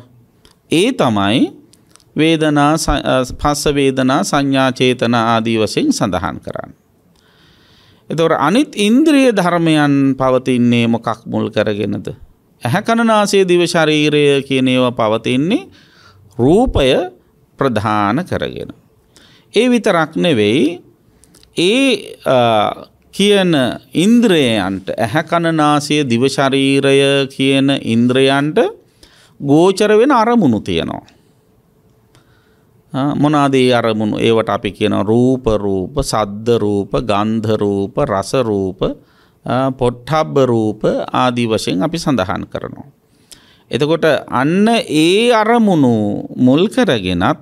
S1: ඒ තමයි වේදනා පස්ස වේදනා සංඥා චේතන ආදී වශයෙන් සඳහන් කරන්න. එතවට අනිත් ඉන්ද්‍රිය ධර්මයන් පවතින්නේ මොකක් මුල් කරගෙනද. ඇහැකණනාසේ දිව ශරීරය කියන ඒවා පවතින්නේ රූපය ප්‍රධාන කරගෙන. ඒ විතරක් නෙවෙයි ඒ කියන ඉන්ද්‍රයන්ට ඇහැකණනාසය දිවශරීරය කියන ඉන්ද්‍රයන්ට ගෝචර වෙන අරමුණු තියෙනවා. මොනාදේ අරමුණු ඒවට අපි කියන රූප රූප සද්ධ රූප ගන්ධ රූප රස රූප පොට්ටබ්බ රූප ආදී වශයෙන් අපි සඳහන් කරනවා. එතකොට අන්න ඒ අරමුණු මුල් කරගෙනත්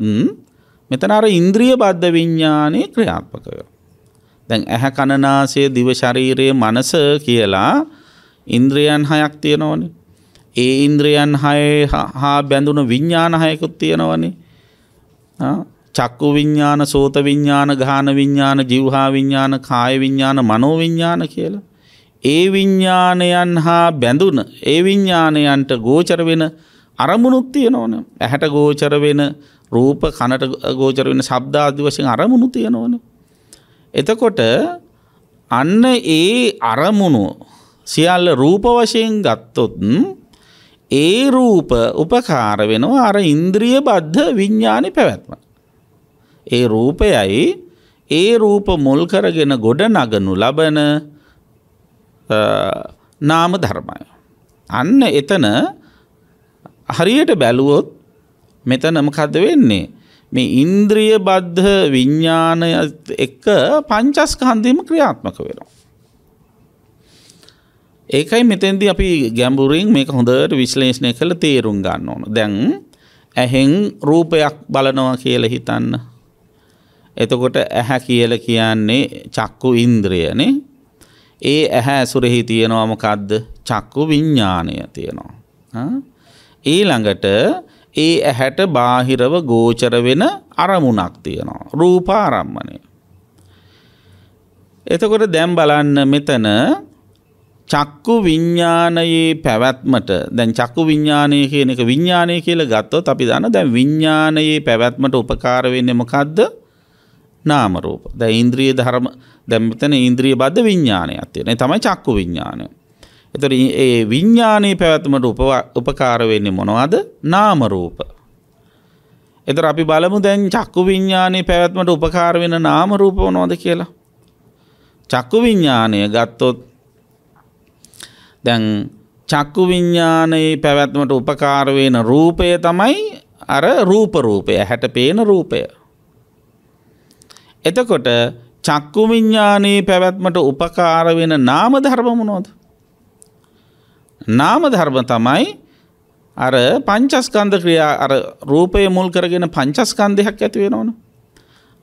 S1: මෙතන අර ඉන්ද්‍රිය බද්ධ විඤ්ඥානය ක්‍රියාත්මකය. දැන් ඇහැ කණනාසය දිව ශරීරයේ මනස කියලා ඉන්ද්‍රියන් හයක් තියෙනවනේ. ඒ ඉන්ද්‍රියන් හය හා බැඳුන විඤ්ඥාන හයකුත් තියෙනවනේ. චක්කු විඤ්ඥාන සෝත විඤ්ඥාන ගාන විඤ්ඥාන ජිව්හා විඤ්ඥාන කාය විඤ්ඥාන මනෝ විඤ්ඥාන කියලා. ඒ විඤ්ඥානයන් හා බැඳුන ඒ විඤ්ඥානයන්ට ගෝචර වෙන අරමුණුත් තියෙනවන ඇහැට ගෝචර වෙන රූප කනට ගෝචර වෙන ශබ්දාධි වශයෙන් අරමුණු තියෙනවන. එතකොට අන්න ඒ අරමුණු සියල්ල රූප වශයෙන් ගත්තොත් ඒ රූප උපකාර වෙනවා අර ඉන්ද්‍රිය බද්ධ විඤ්ඥානි පැවැත්ම. ඒ රූපයයි ඒ රූප මුල් කරගෙන ගොඩ නගනු ලබන නාම ධර්මය. අන්න එතන හරියට බැලුවොත් මෙතන මොකද වෙන්නේ. මේ ඉන්ද්‍රිය බද්ධ විඤ්ඥානය එක්ක පංචස්කහන්දීම ක්‍රියාත්මක වෙනවා. ඒකයි මෙතැන්දි අපි ගැඹුරින් මේක හොඳට විශ්ලේෂණය කළ තේරුම් ගන්න ඕන. දැන් ඇහෙන් රූපයක් බලනවා කියල හිතන්න. එතකොට ඇහැ කියල කියන්නේ චක්කු ඉන්ද්‍රියනේ ඒ ඇහැ ඇසුරෙහි තියෙනවා මොකක්ද චක්කු විඤ්ඥානය තියෙනවා. ඊළඟට ඒ ඇහැට බාහිරව ගෝචර වෙන අරමුණක් තියෙනවා. රූපාරම්මණය. එතකොට දැම් බලන්න මෙතන චක්කු විඤ්ඥානයේ පැවැත්මට දැන් චක්කු විඤ්ඥානය කියන එක විඤ්ඥානය කියල ගත්තොත් අපි දන්න දැන් විඤ්ඥානයේ පැවැත්මට උපකාර වෙන්න මොකක්ද නාමරූප ද ඉන්ද්‍රිය ධර්ම දැම්මතන ඉන්ද්‍රිය බද්ධ විඤ්ඥානයක් තියෙන තමයි චක්කු විඤ්ඥානය. එතර ඒ විඤ්ඥානයේ පැවැත්මට උපකාර වෙන්නේ මොනවද නාමරූප. එතර අපි බලමු දැන් චක්කු විඤ්ඥානයේ පැවැත්මට උපකාර වෙන නාමරූප නොද කියලා. චක්කු විඤ්ඥානය ගත්තොත් දැන් චක්කු විඤ්ඥානයේ පැවැත්මට උපකාර වෙන රූපය තමයි අර රූපරූපය හැට පේන රූපය. එතකොට චක්කු විඤ්ඥානයේ පැවැත්මට උපකාර වෙන නාම ධර්මමුණෝද. නාම ධර්ම තමයි අර පංචස්කන්ධ ක්‍රියා අර රූපය මුල් කරගෙන පංචස්කන්දයක් ඇති වෙනවන.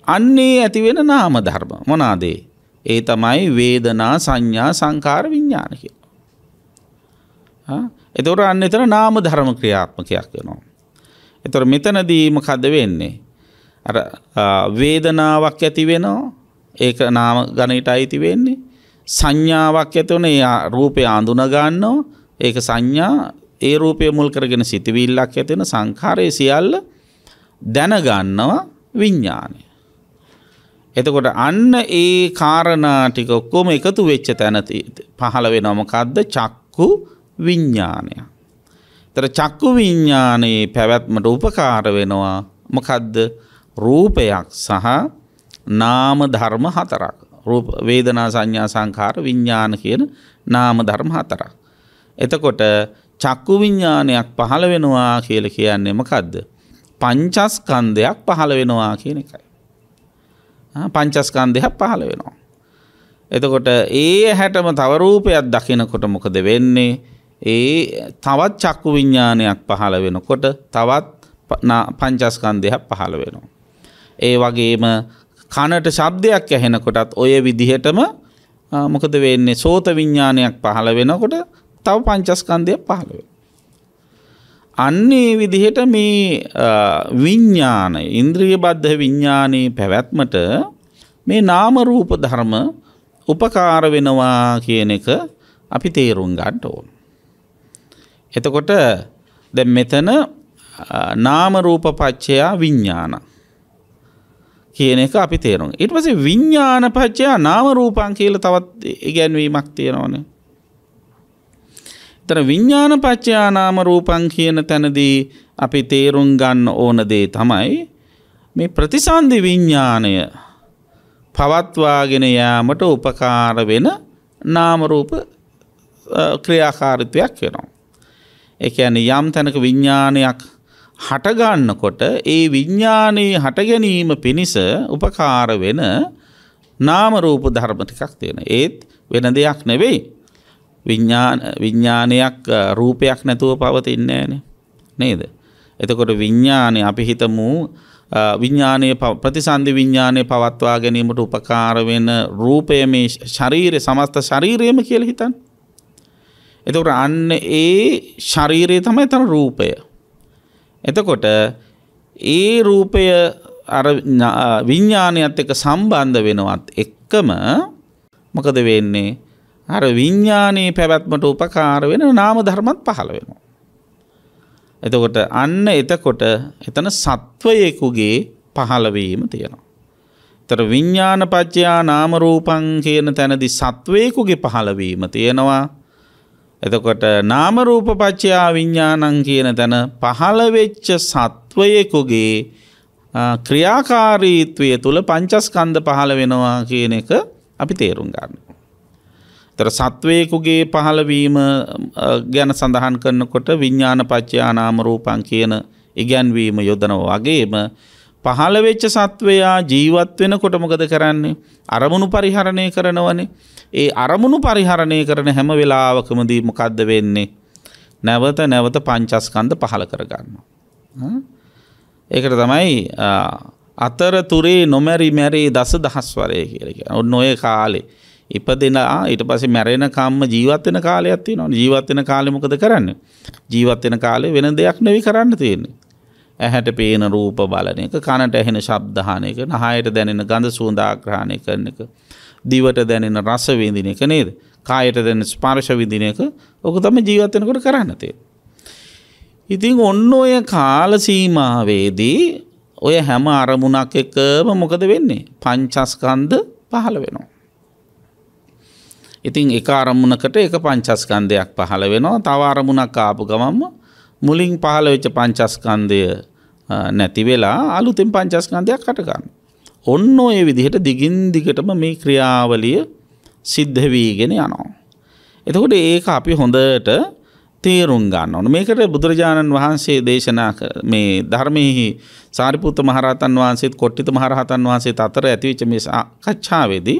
S1: අන්නේ ඇතිවෙන නාම ධර්ම මොනාදේ. ඒ තමයි වේදනා සංඥා සංකාර විඤ්ඥාන කිය. එතොට අන්න එතන නාම ධර්ම ක්‍රියාත්මකයක් වෙනවා. එතොර මෙතනදීම කද වෙන්නේ. වේදනාවක් ඇති වෙනවා ඒක නාම ගණයට අයිති වෙන්නේ. සංඥාවක් ඇතිවන ඒ රූපය ආඳුන ගන්නවා ඒක සංඥා ඒ රූපය මුල් කරගෙන සිතිවිල්ලක් ඇතිවෙන සංකාරය සියල්ල දැනගන්නවා විඤ්ඥානය. එතකොට අන්න ඒ කාරණාටික ඔක්කොම එකතු වෙච්ච තැනති පහළ වෙනමකක්ද චක්කු විඤ්ඥානය. තර චක්කු විඤ්ඥානයේ පැවැත්මට උපකාර වෙනවා මොකදද රූපයක් සහ නාම ධර්ම හතරක්. වේදනා සංඥා සංකාර විඤ්ඥාන කියන නාම ධර්ම හතරක්. එතකොට චක්කු විඤ්ඥානයක් පහළ වෙනවා කියල කියන්නේ මකදද. පංචස්කන්දයක් පහළ වෙනවා කියන එකයි. පංචස්කන්දයක් පහළ වෙනවා. එතකොට ඒ හැටම තවරූපයක් දකිනකොට මොකද වෙන්නේ ඒ තවත් චක්කු විඤ්ඥානයක් පහළ වෙනකොට තවත් පංචස්කන්දයක් පහළ වෙනවා. ඒ වගේම කනට ශබ්දයක් ඇහෙනකොටත් ඔය විදිහටම මොකද වෙන්නේ සෝත විඤ්ඥානයක් පහළ වෙනකොට තව පංචස්කන්දයක් පහළ වෙන. අන්නේ විදිහට මේ විඤ්ඥාන ඉන්ද්‍රිය බද්ධ විඤ්ඥානයේ පැවැත්මට මේ නාමරූප ධර්ම උපකාර වෙනවා කියන එක අපි තේරුම් ගන්නට ඕන. එතකොට දැ මෙතන නාමරූප පච්චයා විඤ්ඥාන කියන එක අපි තේරුම්. ඊට පසේ විඤ්ඥාන පච්චයා නාම රූපන් කියල තවත් ඉගැන්වීමක් තියෙනවන. තර විඤ්ඥාන පච්චයා නාම රූපන් කියන තැනදී අපි තේරුම් ගන්න ඕන දේ තමයි මේ ප්‍රතිසන්ධි විඤ්ඥානය පවත්වාගෙන යාමට උපකාර වෙන නාමරූප ක්‍රියාකාරිත්වයක් වෙනවා. එක ඇන යම් තැනක විඤ්ඥානයක් හටගන්නකොට ඒ විඤ්ඥානයේ හටගැනීම පිණිස උපකාර වෙන නාමරූප ධර්ම ටිකක් තියෙන. ඒත් වෙන දෙයක් නෙවෙයි. විඤ්ඥානයක් රූපයක් නැතුව පවතින්නේ න නේද. එතකොට විඤ්ඥානය අපි හිතමු විඤ්ඥානය ප්‍රතිසන්ධි විඤ්ඥානය පවත්වා ගැනීමට උපකාර වෙන රූපය මේ ශරීරය සමස්ත ශරීරයම කියල හිතන්. එතකට අන්න ඒ ශරීරයේ තමයි තන රූපය. එතකොට ඒ රූපය විඤ්ඥානයත් එක සම්බන්ධ වෙනවත් එක්කම මොකද වෙන්නේ අර විඤ්ඥානයේ පැවැත්මට උපකාර වෙන නාම ධර්මත් පහළ වෙනවා. එතකොට අන්න එතකොට එතන සත්වයෙකුගේ පහළවීම තියෙනවා. තර විඤ්ඥාන පච්චයා නාමරූපං කියන තැනදි සත්වයකුගේ පහළවීම තියෙනවා. එතකොට නාමරූප පච්චයා විඤ්ඥානං කියන තැන පහළවෙච්ච සත්වයෙකුගේ ක්‍රියාකාරීත්වය තුළ පංචස්කන්ද පහළ වෙනවා කියන එක අපි තේරුම් ගන්න. තර සත්වයකුගේ පහළවීම ගැන සඳහන් කරනකොට විඤ්ඥාන පච්චයානාම රූපන් කියන ඉගැන්වීම යොදනව වගේම පහළ වෙච්ච සත්වයා ජීවත් වෙන කොටමොකද කරන්නේ? අරමුණු පරිහරණය කරනවනේ. ඒ අරමුණු පරිහරණය කරන හැම වෙලාවකමදී මොකක්ද වෙන්නේ? නැවත නැවත පංචස්කන්ද පහළ කරගන්න. ඒකට තමයි අතර තුරේ නොමැරි මැරේ දස දහස් වරය කියලක ඔන්න ඔය කාලේ. ඉපදෙනා ඊට පස්සේ මැරෙන කම්ම ජීවත් වෙන කාලයක් තියෙනවා. ජීවත් වෙන කාලෙ මොකද කරන්නේ? ජීවත් වෙන කාලේ වෙන දෙයක් නෙවෙයි කරන්න තියෙන්නේ. ඇහැට පේන රූප බලන එක, කනට ඇහෙන ශබ්ද අහන එක, නහයට දැනෙන ගඳ සුවඳ ආග්‍රහණය කරන එක, දිවට දැනෙන රස විඳින එක නේද? කායට දැනෙන ස්පර්ශ විඳින එක. ඔක තමයි ජීවත් වෙනකොට කරන්න තියෙන්නේ. ඉතින් ඔන්න ඔය කාල සීමාවේදී ඔය හැම අරමුණක් එකම මොකද වෙන්නේ? පංචස්කන්ධ පහළ වෙනවා. ඉතින් එක අරමුණකට එක පංචස්කන්ධයක් පහළ වෙනවා තව අරමුණක් ආපු ගමම්ම මුලින් පහළ වෙච්ච පංචස්කන්ධය නැති වෙලා අලුතෙන් පංචස්කන්ධයක් හටගන්න. ඔන්න ඔය විදිහට දිගින් දිගටම මේ ක්‍රියාවලිය සිද්ධ වීගෙන යනවා. එතකොට ඒක අපි හොඳට තේරුම් ගන්න ඕන මේකට බුදුරජාණන් වහන්සේ දේශනා මේ ධර්මයෙහි සාරිපුත්ත මහරහතන් වහන්සේත් කොට්ටිත මහරහතන් වහන්සේ අතර ඇතිවෙච්ච මේ කච්ඡාවේදී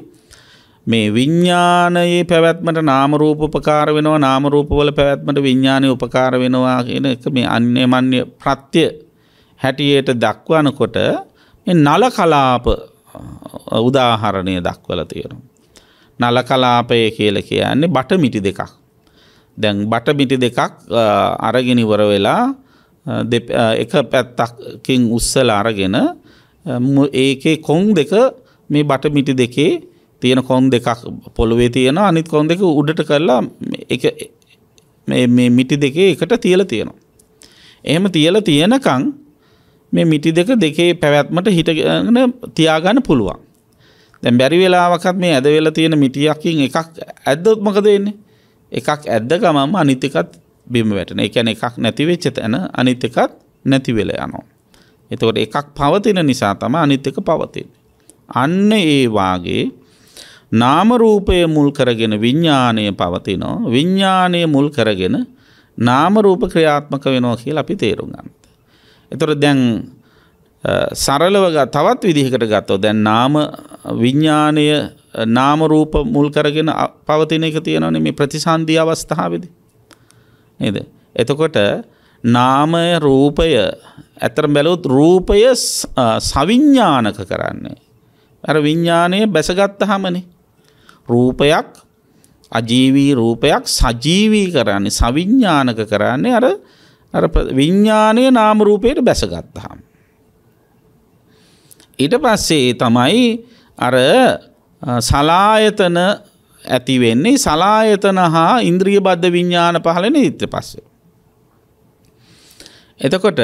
S1: මේ විඤ්ඥානයේ පැවැත්මට නාමරූප උපකාර වෙනවා නාමරූපවල පැවැත්මට විඤ්ඥානය උපකාර වෙනවා කියන එක මේ අන්‍ය මන්‍ය ප්‍රත්‍ය හැටියට දක්වනකොට නල කලාප උදාහරණය දක්වල තියෙනවා. නල කලාපය කියල කියන්නේ බට මිටි දෙකක්. දැන් බට මිටි දෙකක් අරගෙනවර වෙලා එක පැත්තකින් උස්සල අරගෙන ඒකේ කොං දෙක මේ බට මිටි දෙකේ තියෙන කොන් දෙකක් පොළොවේ තියෙන අනිත් කොන් දෙක උඩට කරලා එක මේ මිටි දෙකේ එකට තියල තියෙනවා. එහෙම තියල තියෙනකං මේ මිටි දෙක දෙකේ පැවැත්මට හිටගෙන තියාගන්න පුළුවන්. දැන් බැරි වෙලාවකත් මේ ඇද වෙලා තියෙන මිටියකින් එකක් ඇද්දොත් මොකද වෙන්නේ? එකක් ඇද්ද ගමන්ම අනිත් එකත් බිම වැටෙන. ඒ කියන්නේ එකක් නැති වෙච්ච තැන අනිත් එකත් නැති වෙලා යනවා. එතකොට එකක් පවතින නිසා තමයි අනිත් එක පවතින්නේ. අන්න ඒ වාගේ නාමරූපය මුල් කරගෙන විඤ්ඥානය පවතිනෝ විඤ්ඥානය මුල් කරගෙන නාමරූප ක්‍රියාත්මක වෙනවා කියලා අපි තේරුම් ගන්නත. එතොර දැන් සරලව තවත් විදිහකට ගත්තෝ දැන් නාම විඤ්ඥානය නාමරූප මුල් කරගෙන පවතින එක තියෙනවන මේ ප්‍රතිසන්ධී අවස්ථාවද. නේද. එතකොට නාමය රූපය ඇතර බැලුත් රූපය සවිඤ්ඥානක කරන්නේ. ඇර විඤ්ඥානය බැසගත්ත හමනේ රූපයක් අජීවී රූපයක් සජීවී කරන්නේ සවිඤ්ඥානක කරන්නේ අර අර විඤ්ඥානය නාමරූපයට බැසගත්තහම්. ඊට පස්සේ තමයි අර සලායතන ඇතිවෙන්නේ සලායතන හා ඉන්ද්‍රිය බද්ධ විඤ්ඥාන පහලන ඉත්ත පස්සේ. එතකොට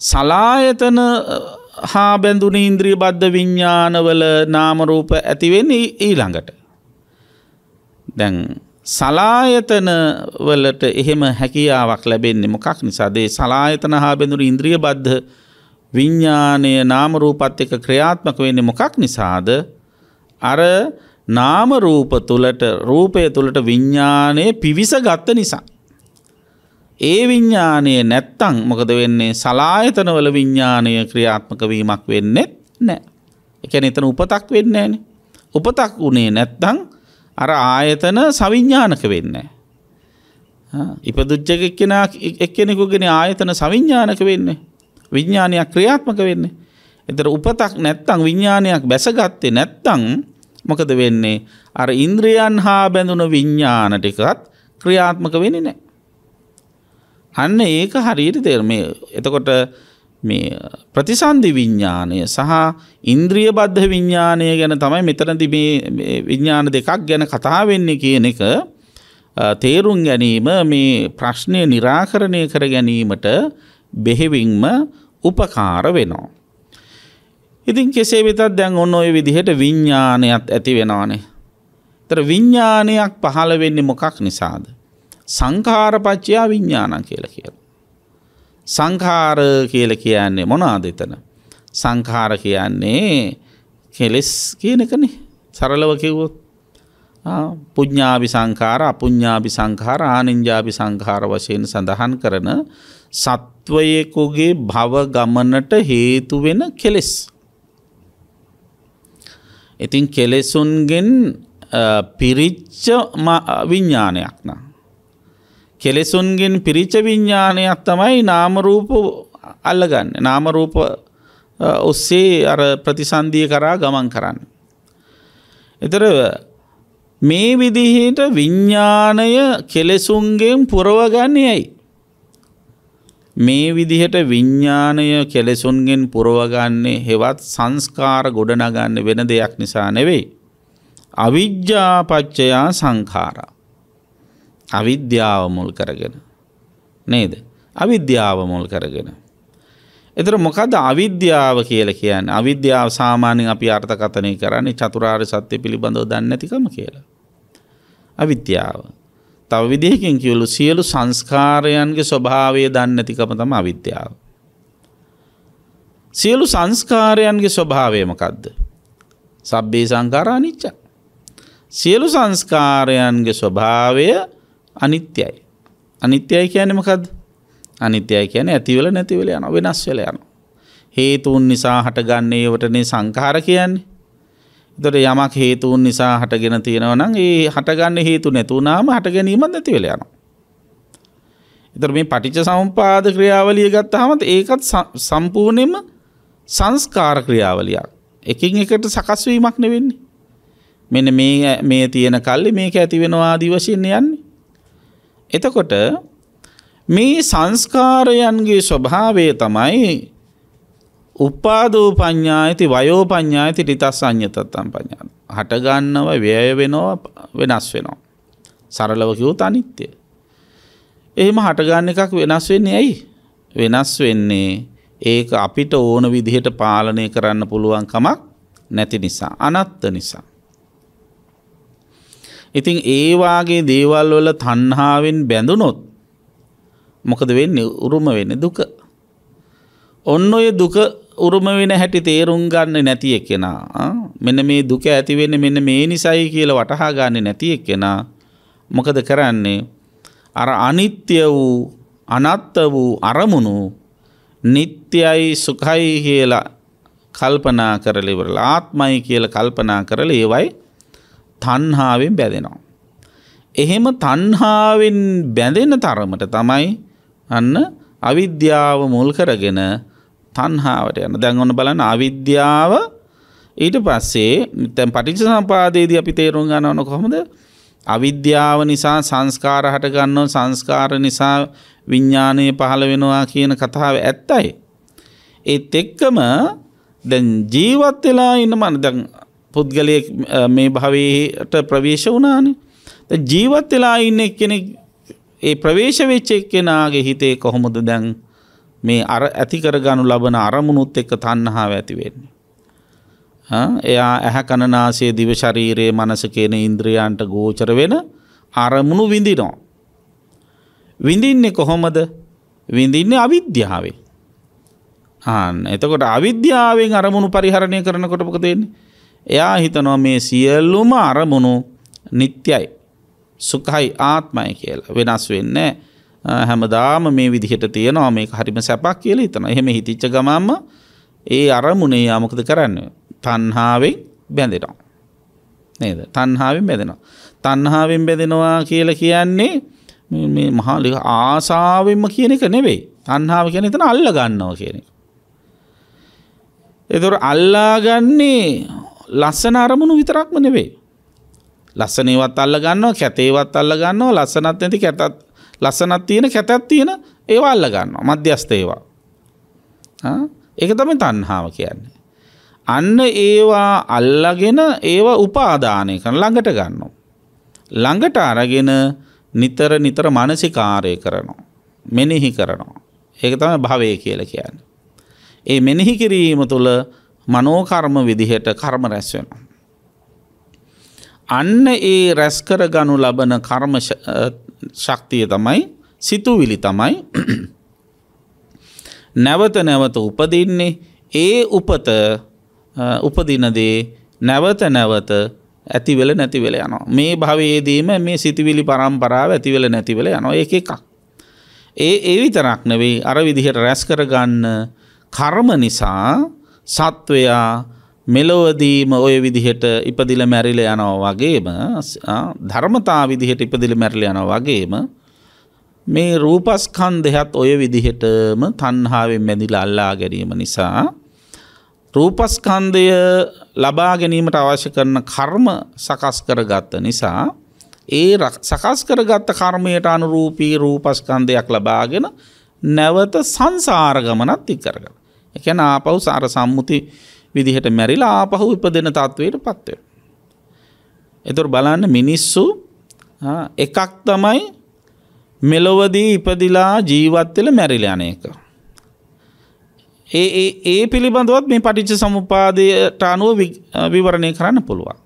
S1: සලායතන හා බැඳුන ඉන්ද්‍රිය බද්ධ විඤ්ඥානවල නාමරූප ඇතිවෙන්නේ ඊළඟට. දැන් සලායතන වලට එහෙම හැකියාවක් ලැබෙන්නේ මොකක් නිසාදේ සලායතන හා බැඳුරු ඉන්ද්‍රිය බද්ධ විඤ්ඥානය නාමරූපත් එක ක්‍රියාත්මක වෙන්නේ මොකක් නිසාද අර නාමරූප තුළට රූපය තුළට විඤ්ඥානය පිවිස ගත්ත නිසා. ඒ විඤ්ඥානය නැත්තං මොකද වෙන්නේ සලායතනවල විඤ්ඥානය ක්‍රියාත්මක වීමක් වෙන්නෙත් නෑ. එකැන එතන උපතක් වෙන්නේන. උපතක් වනේ නැත්තං අර ආයතන සවිඤ්ඥානක වෙන්න. ඉපදුච්චක එක්කෙන එක්කෙනෙකුගෙන ආයතන සවිඤ්ඥානක වෙන්න. විඤ්ඥානයක් ක්‍රියාත්මක වෙන්න. එතර උපතක් නැත්තං විඤ්ඥානයක් බැසගත්තේ නැත්තං මොකද වෙන්නේ අර ඉන්ද්‍රියන් හා බැඳුන විඤ්ඥාන ටිකත් ක්‍රියාත්මක වෙන නෑ. අන්න ඒක හරියට තේර මේ එතකොට මේ ප්‍රතිසන්ධි විඤ්ඥානය සහ ඉන්ද්‍රිය බද්ධ විඤ්ඥානය ගැන තමයි මෙතනති මේ විඤ්ඥාන දෙකක් ගැන කතා වෙන්නේ කියන එක තේරුම් ගැනීම මේ ප්‍රශ්නය නිරාකරණය කර ගැනීමට බෙහෙවින්ම උපකාර වෙනවා. ඉතින් කෙසේ වෙතත් දැන් ඔන්න ඔය විදිහට විඤ්ඥානයක් ඇති වෙනවානේ. තර විඤ්ඥානයක් පහළ වෙන්නේ මොකක් නිසාද. සංකාරපච්චයා විඤ්ඥාන කියල කියල. සංකාර කියල කියන්නේ මොනාද එතන. සංකාර කියන්නේ කෙලෙස් කියනකනේ සරලව කිව්වොත් පුඥ්ඥාභි සංකාර අපුඥ්ඥාභි සංකාර ආනින්ජාභි සංකාර වශයෙන් සඳහන් කරන සත්වයෙකුගේ භව ගමනට හේතුවෙන කෙලෙස්. ඉතින් කෙලෙසුන්ගෙන් පිරිච්ච විඤ්ඥානයක් නම්. කෙලෙසුන්ගෙන් පිරිච විඤ්ඥානයක් තමයි නාමරූප අල්ලගන්න නාමරූප ඔස්සේ අර ප්‍රතිසන්දිය කරා ගමන් කරන්න. එතර මේ විදිහට විඤ්ඥානය කෙලෙසුන්ගෙන් පුරවගන්නේ ඇයි. මේ විදිහට විඤ්ඥානය කෙලෙසුන්ගෙන් පුරවගන්නේ හෙවත් සංස්කාර ගොඩනගන්න වෙන දෙයක් නිසා නෙවෙයි. අවිද්‍යාපච්චයා සංඛාරා. අවිද්‍යාව මුල් කරගෙන. නේද. අවිද්‍යාව මුල් කරගෙන. එතර මොකද අවිද්‍යාව කියල කියන්න අවිද්‍යාව සාමාන්‍යෙන් අපි අර්ථකතනය කරන්නේ චතුරාර් සත්‍යය පිළිබඳව දන්න ඇතිකම කියලා. අවිද්‍යාව. තව විදිහකින් කියලු සියලු සංස්කාරයන්ගේ ස්වභාවය දන්න ඇතිකම තම අවිද්‍යාව. සියලු සංස්කාරයන්ගේ ස්වභාවයමකක්ද. සබ්බේ සංකාරා නිච්ච. සියලු සංස්කාරයන්ගේ ස්වභාවය අනිත්‍යයි. අනිත්‍යයි කියනෙමකද අනිත්‍යයි කියන ඇතිවල නැතිවල යන වෙනස් වෙල යන. හේතුන් නිසා හටගන්නේවටනේ සංකාර කියන්නේ. දොට යමක් හේතුවන් නිසා හටගෙන තියෙනවනම් ඒ හටගන්න හේතු නැතුනාම හට ගැනීමත් නැතිවෙල යන. එතර මේ පටිච සම්පාද ක්‍රියාවලිය ගත්ත හමත් ඒකත් සම්පූර්ණයම සංස්කාර ක්‍රියාවලියක් එකින් එකට සකස්වීමක් නෙවෙන්නේ. මෙන මේ මේ තියෙන කල්ලි මේක ඇතිවෙනවා ආදී වශයෙන් යන්නේ. එතකොට මේ සංස්කාරයන්ගේ ස්වභාවය තමයි උපාදෝ පඤ්ඥායිති වයෝ පඤ්ඥායිති ටිතස් අඥතත්තම් පඥාන. හටගන්නව ව්‍යය වෙනවා වෙනස් වෙනවා. සරලව කිවූ අනිත්‍යය. එහෙම හටගන්න එකක් වෙනස් වෙන්නේ ඇයි. වෙනස් වෙන්නේ ඒක අපිට ඕන විදිහට පාලනය කරන්න පුළුවන්කමක් නැති නිසා අනත්ත නිසා. ඉතින් ඒවාගේ දේවල් වල තන්හාාවෙන් බැඳුනොත් මොකද වෙන්න? උරුම වෙන්න දුක. ඔන්න ඔය දුක උරුම වෙන හැටි තේරුම් ගන්න නැති එක්කෙනා මෙන්න මේ දුක ඇතිවෙන්න මෙන්න මේ නිසයි කියල වටහා ගන්න නැති එක්කෙනා මොකද කරන්නේ? අර අනිත්‍ය වූ අනත්ත වූ අරමුණු නිත්‍යයි සුකයි කියලා කල්පනා කරලිවරල ආත්මයි කියල කල්පනා කරල ඒවයි තන්හාාවෙන් බැදෙනවා. එහෙම තන්හාාවෙන් බැඳෙන තරමට තමයි අන්න අවිද්‍යාව මුල් කරගෙන තන්හාාවට යන දැන් ඔන්න බලන්න අවිද්‍යාව ඊට පස්සේ තැන් පටිච සම්පාදයේදී අපි තේරුම් ගන්නවන කොහොමද අවිද්‍යාව නිසා සංස්කාර හට ගන්නව සංස්කාර නිසා විඤ්ඥානය පහළ වෙනවා කියන කතාව ඇත්තයි. ඒත් එක්කම දැන් ජීවත් වෙලා ඉන්න මන දැන් පුද්ගලය මේ භවයට ප්‍රවේශ වනානේ ජීවත් වෙලා ඉන්න කෙනෙක් ඒ ප්‍රවේශ වෙච්ච එක්කෙනගේ හිතේ කොහොමද දැන් මේ අර ඇති කරගනු ලබන අරමුණුත් එක්ක තන්නහාාව ඇති වෙන්නේ. එයා ඇහැ කණනාසේ දිවශරීරයේ මනස කියන ඉන්ද්‍රියන්ට ගෝචර වෙන අරමුණු විඳිනෝ. විඳින්නේ කොහොමද විඳින්නේ අවිද්‍යාවේ. ආන්න එතකොට අවිද්‍යාවෙන් අරමුණු පරිහරණය කරනකොටපක දෙන්නේ. එයා හිතනවා මේ සියල්ලුම අරමුණු නිත්‍යයි. සුකහයි ආත්මය කියලා වෙනස් වෙන්නේ හැමදාම මේ විදිහට තියෙනවා මේ හරිම සැපක් කියලා හිතන එහෙම හිතිච්ච ගමම්ම ඒ අරමුණේ යාමකද කරන්න තන්හාාවෙන් බැඳෙනවා. නේද තන්හාාවෙන් බැදෙනවා. තන්හාාවෙන් බැදෙනවා කියල කියන්නේ මහාලික ආසාාවෙන්ම කියන එක නෙවෙයි තන්හාාව කියන එතන අල්ල ගන්නවා කියන එක. එතුර අල්ලාගන්නේ ලස්සන අරමුණු විතරක්ම නෙවේ. ලස්සනේවත් අල්ල ගන්නවා කැතේවත් අල්ල ගන්නවා ලස්සනත් නැති කැතත් ලස්සනත් තියෙන කැතත් තියෙන ඒවා අල්ල ගන්නවා මධ්‍යස්ථ ඒවා. ඒක තමයි තන්හාාව කියන්නේ. අන්න ඒවා අල්ලගෙන ඒවා උපාදානය කන ළඟට ගන්නවා. ළඟට අරගෙන නිතර නිතර මනසිකාරය කරනවා. මෙනෙහි කරනවා. ඒක තම භවය කියල කියන්න. ඒ මෙනෙහි කිරීම තුළ මනෝකර්ම විදිහට කර්ම රැස්වෙනවා. අන්න ඒ රැස්කර ගනු ලබන කර්ම ශක්තිය තමයි සිතුවිලි තමයි නැවත නැවත උපදින්නේ ඒ උපත උපදිනදේ නැවත නැවත ඇතිවෙල නැතිවෙල යනවා. මේ භවයේදීම මේ සිතිවිලි පරම්පරාව ඇතිවෙල නැතිවෙල යනවා ඒ එකක්. ඒ ඒ විතරක් නෙවෙයි අර විදිහට රැස් කරගන්න කර්ම නිසා සත්වයා මෙලොවදීම ඔය විදිහට ඉපදිල මැරිල යනවා වගේම ධර්මතා විදිහට ඉපදිල මැරිල යනවා වගේම මේ රූපස්කන් දෙහත් ඔය විදිහටම තන්හාාවෙන් මැදිල අල්ලා ගැනීම නිසා රූපස්කන්දය ලබා ගැනීමට අවශ්‍ය කරන කර්ම සකස් කරගත්ත නිසා ඒ සකස් කරගත්ත කර්මයට අනුරූපී රූපස්කන්දයක් ලබාගෙන නැවත සංසාරගමනත් ඉක්කරග. එකැන ආපව් සාර සම්මුති විදිහට මැරිලා ආපහු ඉපදෙන තත්ත්වයට පත්වය. එතුර බලන්න මිනිස්සු එකක් තමයි මෙලොවදී ඉපදිලා ජීවත්වෙල මැරිල යන එක. ඒ ඒ පිළිබඳවත් මේ පටිච්ච සමුපාදයට අනුව විවරණය කරන්න පුළුවන්.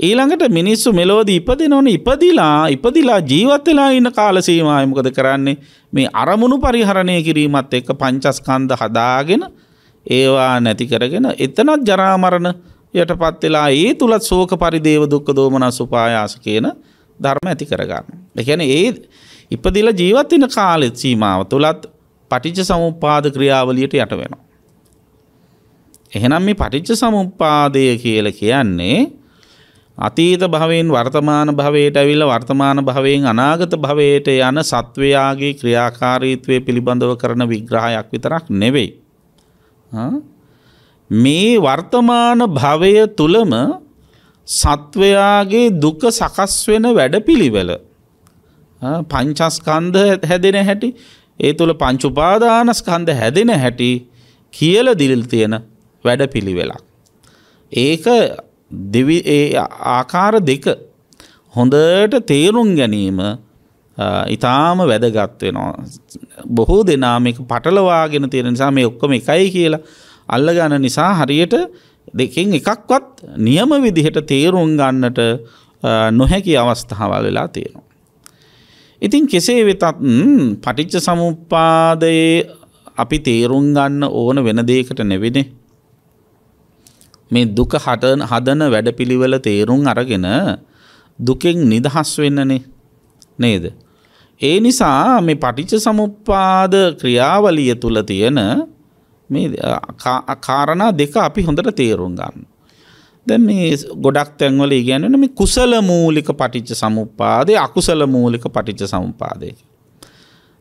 S1: ඊළඟට මිනිස්සු මෙලෝද ඉපදිනවන ඉපදිලා ඉපදිලා ජීවත්වෙලා ඉන්න කාලසීමයමකද කරන්නේ මේ අරමුණු පරිහරණය කිරීමත් එක්ක පංචස්කන්ද හදාගෙන ඒවා නැති කරගෙන එතනත් ජරාමරණ යට පත්වෙලා ඒ තුළත් සෝක පරිදේව දුක්ක දෝමන සුපායාස කියන ධර්ම ඇති කරගන්න. එකැන ඒ ඉපදිල ජීවත්තින කාලෙත් සීමාව තුළත් පටිච්ච සමුපාද ක්‍රියාවලියට යට වෙනවා. එහෙනම් මේ පටිච්ච සමුපාදය කියල කියන්නේ අතීත භවෙන් වර්තමාන භවයට ඇවිල්ල වර්තමාන භවයෙන් අනාගත භවයට යන සත්වයාගේ ක්‍රියාකාරීත්වය පිළිබඳව කරන විග්‍රහයක් විතරක් නෙවෙයි. මේ වර්තමාන භවය තුළම සත්වයාගේ දුක සකස් වෙන වැඩ පිළිවෙල පංචස්කන්ධ හැදෙන හැටි ඒ තුළ පංචුපාදානස්කන්ධ හැදෙන හැටි කියල දිලිල් තියෙන වැඩ පිළිවෙලක්. ඒක දෙවි ආකාර දෙක හොඳට තේරුම් ගැනීම ඉතාම වැදගත් වෙනවා. බොහෝ දෙනාමික පටලවාගෙන තියෙන නිසා මේ ඔක්කොම එකයි කියලා අල්ලගන්න නිසා හරියට දෙකින් එකක්වත් නියම විදිහට තේරුම් ගන්නට නොහැකි අවස්ථාවල් වෙලා තියෙනවා. ඉතින් කෙසේ වෙතත් පටිච්ච සමුපාදයේ අපි තේරුම් ගන්න ඕන වෙන දේකට නෙවෙනේ. මේ දුක හටන හදන වැඩපිළිවෙල තේරුම් අරගෙන දුකෙන් නිදහස් වෙන්නනේ නේද. ඒ නිසා මේ පටිච්ච සමුපාද ක්‍රියාවලිය තුළ තියෙන මේ කාරණා දෙක අපි හොඳට තේරුම් ගන්න. දැ මේ ගොඩක් තැන්වල ඉගැනෙන මේ කුසල මූලික පටිච්ච සමුපාදය අකුසල මූලික පටිච්ච සමුපාදයක.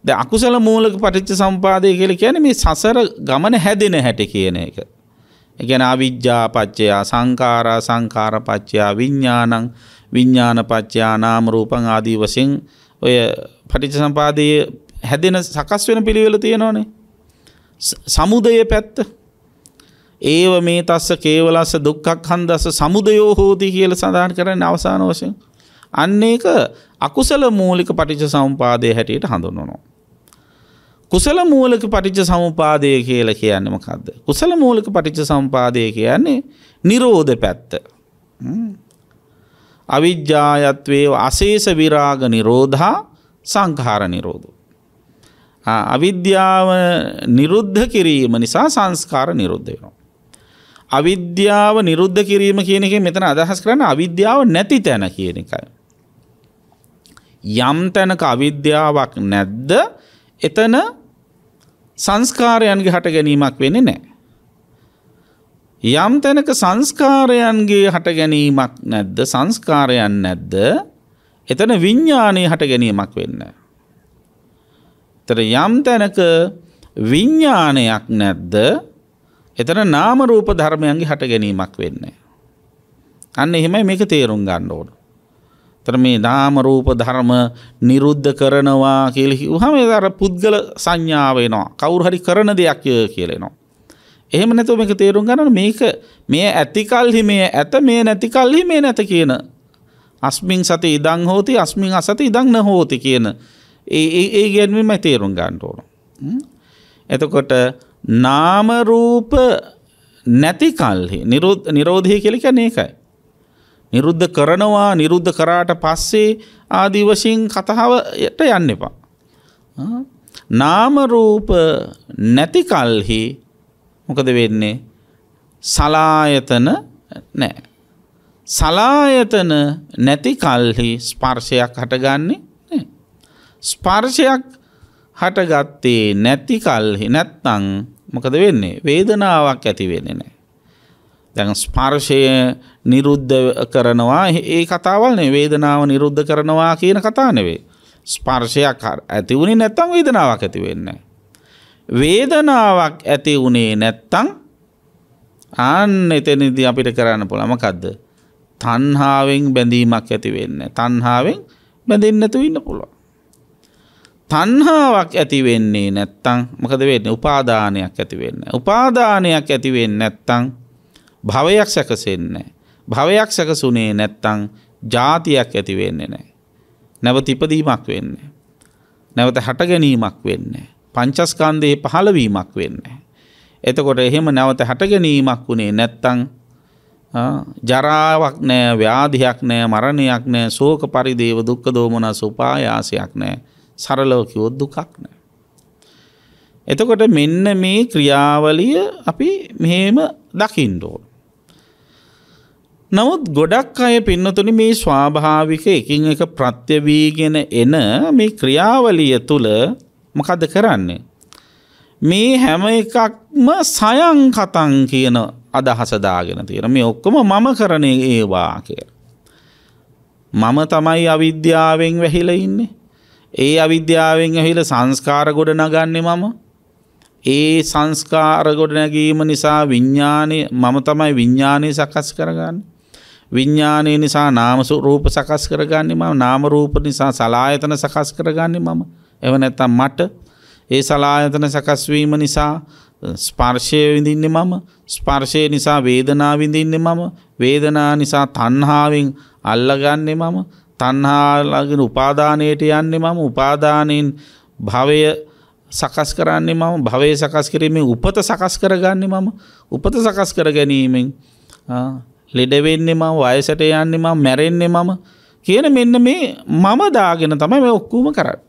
S1: ද අකුසල මූලක පටිච්ච සම්පාදය කියල කියන මේ සසර ගමන හැදෙන හැට කියන එක. එකන අවිද්‍යාපච්චයා සංකාරා සංකාරපච්චයා විඤ්ඥානං විඤ්ඥානපච්චයා නාම රූපං ආදී වසින් ඔය පටිච සම්පාදය හැදෙන සකස් වෙන පිළිවෙල තියෙනවානේ. සමුදය පැත්ත ඒව මේ තස්ස කේවලස්ස දුක්කක් හන්දස සමුදයෝ හෝති කියල සඳහන් කරන්න අවසාන වශයෙන්. අන්න ඒක අකුසල මූලික පටිච සම්පාදය හැටියට හඳුන්වනවා. කුසල මූලක පටිච්ච සමුපාදය කියල කියන්න මකක්ද. කුසල මූලික පටිච්ච සම්පාදය කියන්නේ නිරෝධ පැත්ත. අවිද්‍යායත්වේ අසේස විරාග නිරෝධා සංකාර නිරෝධ. අවිද්‍යාව නිරුද්ධ කිරීම නිසා සංස්කාර නිරුද්ධ වෙනවා. අවිද්‍යාව නිරුද්ධ කිරීම කියන එක මෙතන අදහස් කරන්න අවිද්‍යාව නැති තැන කියන එකයි. යම් තැනක අවිද්‍යාවක් නැද්ද එතන සංස්කාරයන්ගේ හට ගැනීමක් වෙන්නේ නෑ. යම් තැනක සංස්කාරයන්ගේ හට ගැනීමක් නැද්ද සංස්කාරයන් නැද්ද එතන විඤ්ඥානය හට ගැනීමක් වෙන්න. තර යම් තැනක විඤ්ඥානයක් නැද්ද එතන නාම රූප ධර්මයන්ගේ හට ගැනීමක් වෙන්නේ. අන්න එහෙමයි මේක තේරුම් ගන්න ඕන. තර මේ නාම රූප ධර්ම නිරුද්ධ කරනවා කියල හම දර පුද්ගල සංඥාවයනවා කවුරු හරි කරන දෙයක් කියලෙනවා. එහෙම නැතුව මේක තේරුම් ගන්න මේක මේ ඇතිකල්හි මේ ඇත මේ නැතිකල්හි මේ නැත කියන අස්මින් සති ඉදං හෝති අස්මින් අසති ඉදං හෝති කියන ඒ ගැන්වීම තේරුම් ගන්නට ඕන. එතකොට නාමරූප නැති කල්හි නිරෝධය කෙලික නේකයි. නිරුද්ධ කරනවා නිරුද්ධ කරාට පස්සේ ආදී වශයෙන් කතාවට යන්න එපා. නාමරූප නැති කල්හි මොකද වෙන්නේ සලායතන නෑ. සලායතන නැති කල්හි ස්පර්ශයක් හටගන්නේ ස්පර්ශයක් හටගත්තේ නැති කල්හි නැත්තං මොකද වෙන්නේ වේදනාවක් ඇති වෙන්නේ නෑ. දැන් ස්පර්ශය නිරුද්ධ කරනවා ඒ කතාවල්නේ වේදනාව නිරුද්ධ කරනවා කියන කතා නෙවේ. ස්පර්ශයක් ඇති වුණේ නැත්තං වේදනාවක් ඇති වෙන්න. වේදනාවක් ඇති වුණේ නැත්තං අන්න එතනිදි අපිට කරන්න පුළමකක්ද. තන්හාාවෙන් බැඳීමක් ඇති වෙන්න. තන්හාාවෙන් බැඳෙන්නතු ඉන්න පුළුව. තන්හාාවක් ඇති වෙන්නේ නැත්තං මකද වෙන්න උපාදානයක් ඇති වෙන්න. උපාදානයක් ඇතිවෙන්න නැත්තං භවයක් සැකසෙන්නේ. භවයක් සැකසුනේ නැත්තං ජාතියක් ඇති වෙන්නේ නෑ. නැවත ඉපදීමක් වෙන්නේ. නැවත හට ගැනීමක් වෙන්නේ. පංචස්කන්දයේ පහළවීමක් වෙන්නේ. එතකොට එහෙම නැවත හට ගැනීමක් වුණේ නැත්තං ජරාවක් නෑ ව්‍යාධයක් නෑ මරණයක් නෑ සෝක පරිදේව දුක්ක දෝමන සුපායාසයක් නෑ සරලව කිවොත් දුකක් නෑ. එතකොට මෙන්න මේ ක්‍රියාවලිය අපි මෙහෙම දකිින්ඩෝන්. නමුත් ගොඩක් අය පින්නතුනි මේ ස්වාභාවික එකින් එක ප්‍රත්‍යවීගෙන එන මේ ක්‍රියාවලිය තුළ මොකද කරන්නේ. මේ හැම එකක්ම සයං කතන් කියන අදහසදාගෙන තියෙන මේ ඔක්කොම මම කරන ඒවා කිය. මම තමයි අවිද්‍යාවෙන් වැහිල ඉන්නේ. ඒ අවිද්‍යාවෙන් ඇහිල සංස්කාර ගොඩ නගන්නේ මම ඒ සංස්කාර ගොඩ නැගීම නිසා විඤ්ඥානය මම තමයි විඤ්ඥානය සකස් කරගන්න. විඤ්ඥානය නිසා නාමසු රූප සකස් කරගන්නේ මම නාමරූප නිසා සලායතන සකස් කරගන්නේ මම. එව නැත්තම් මට ඒ සලායතන සකස්වීම නිසා ස්පර්ශය විඳින්නේ මම. ස්පර්ශය නිසා වේදනා විඳින්නේ මම. වේදනා නිසා තන්හාාවෙන් අල්ලගන්නේ මම. තන්හාලගෙන උපාදානයට යන්නේ මම. උපාදානයෙන් භවය සකස් කරන්නේ මම. භවය සකස් කිරීමෙන් උපත සකස් කරගන්නේ මම. උපත සකස් කර ගැනීමෙන් ලෙඩවෙන්නේ මම වයසට යන්නේ මම මැරෙන්නේ මම කියන මෙන්න මේ මම දාගෙන තමයි මේ ඔක්කුම කරන්න.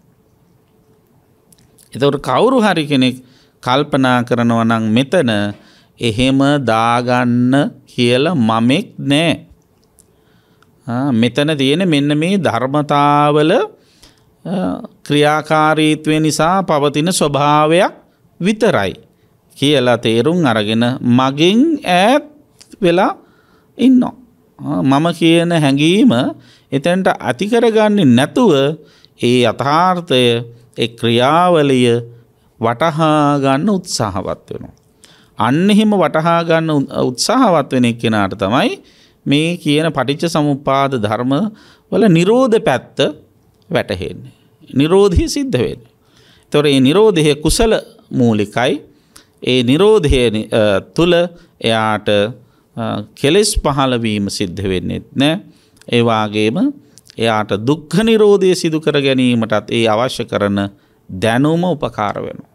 S1: එතවට කවුරු හරි කෙනෙක් කල්පනා කරනව නං මෙතන එහෙම දාගන්න කියල මමෙක් නෑ. මෙතන තියෙන මෙන්න මේ ධර්මතාවල ක්‍රියාකාරීත්වය නිසා පවතින ස්වභාවයක් විතරයි කියලා තේරුම් අරගෙන මගින් ඈත් වෙලා ඉන්න. මම කියන හැඟීම එතැන්ට අතිකරගන්නේ නැතුව ඒ අථාර්ථය ක්‍රියාවලිය වටහාගන්න උත්සාහවත් වෙනවා. අන්න එහෙම වටහාගන්න උත්සාහවත් වෙන එක්කෙනාට තමයි මේ කියන පටිච්ච සමුපාද ධර්ම වල නිරෝධ පැත්ත වැටහෙන්නේ. නිරෝධය සිද්ධ වෙන්න. තොර ඒ නිරෝධය කුසල මූලිකයි ඒ නිරෝධය තුළ එයාට කෙලෙස් පහලවීම සිද්ධ වෙන්නෙත් නෑ ඒවාගේම එයාට දුක්ඛ නිරෝධය සිදු කර ගැනීමටත් ඒ අවශ්‍ය කරන දැනුම උපකාර වෙනවා.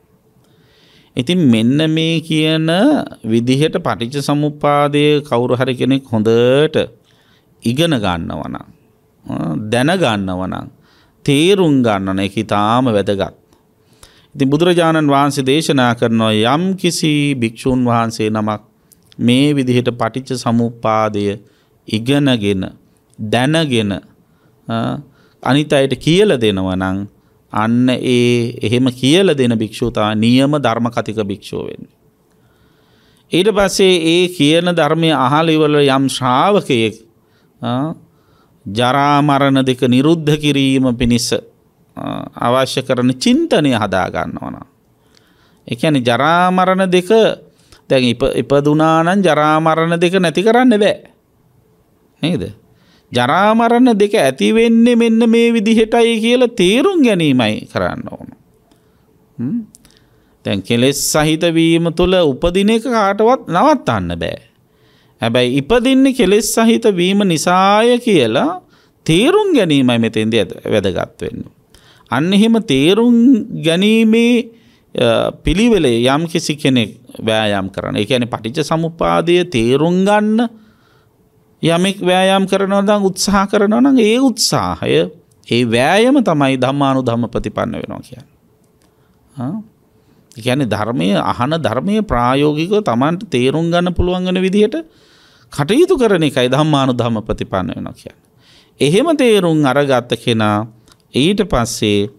S1: ඉතින් මෙන්න මේ කියන විදිහට පටිච්ච සමුපාදය කවුරු හරි කෙනෙක් හොඳට ඉගෙන ගන්නවනම් දැනගන්නවනම් තේරුම් ගන්නන එක තාම වැදගත්. ඉතින් බුදුරජාණන් වහන්සේ දේශනා කරනවා යම් කිසි භික්‍ෂූන් වහන්සේ නමක් මේ විදිහට පටිච්ච සමුපාදය ඉගෙනගෙන දැනගෙන අනිත අයට කියල දෙනවනං අන්න ඒ එහෙම කියල දෙන භික්‍ෂූතා නියම ධර්ම කතික භික්ෂෝවෙන්. ඊට පස්සේ ඒ කියන ධර්මය අහලිවල යම් ශ්‍රාවකයෙක් ජරාමරණ දෙක නිරුද්ධ කිරීම පිණිස අවශ්‍ය කරන චින්තනය හදාගන්න ඕන. එකැන ජරාමරණ දෙක දැන් ඉපදුනානන් ජරාමරණ දෙක නැති කරන්න බෑ. නේද? ජරාමරණ දෙක ඇතිවෙන්නේ මෙන්න මේ විදිහටයි කියලා තේරුම් ගැනීමයි කරන්න ඕන. තැන් කෙලෙස් සහිතවීම තුළ උපදින එක කාටවත් නවත්තන්න බෑ. හැබැයි ඉපදින්න කෙලෙස් සහිත වීම නිසාය කියලා තේරුම් ගැනීමයි මෙතෙන්ද වැදගත් වෙන්න. අන්න එහෙම තේරුම් ගැනීමේ පිළිවෙලේ යම් කිසි කෙනෙක් වෑයම් කරන ඒ ඇන පටිච සමුපාදය තේරුම් ගන්න යමෙක් වෑයම් කරනවදං උත්සාහ කරනවන ඒ උත්සාහය ඒ වෑයම තමයි ධම්මානු ධම්ම ප්‍රතිපන්න වෙනවා කියන්න. ගැන ධර්මය අහන ධර්මය ප්‍රායෝගිකව තමන්ට තේරුම් ගන්න පුළුවන්ගන විදිහට කටයුතු කරන එකයි ධම්මානු ධම්ම ප්‍රතිපන්න වෙන කියන්න. එහෙම තේරුම් අරගත්ත කෙනා ඊට පස්සේ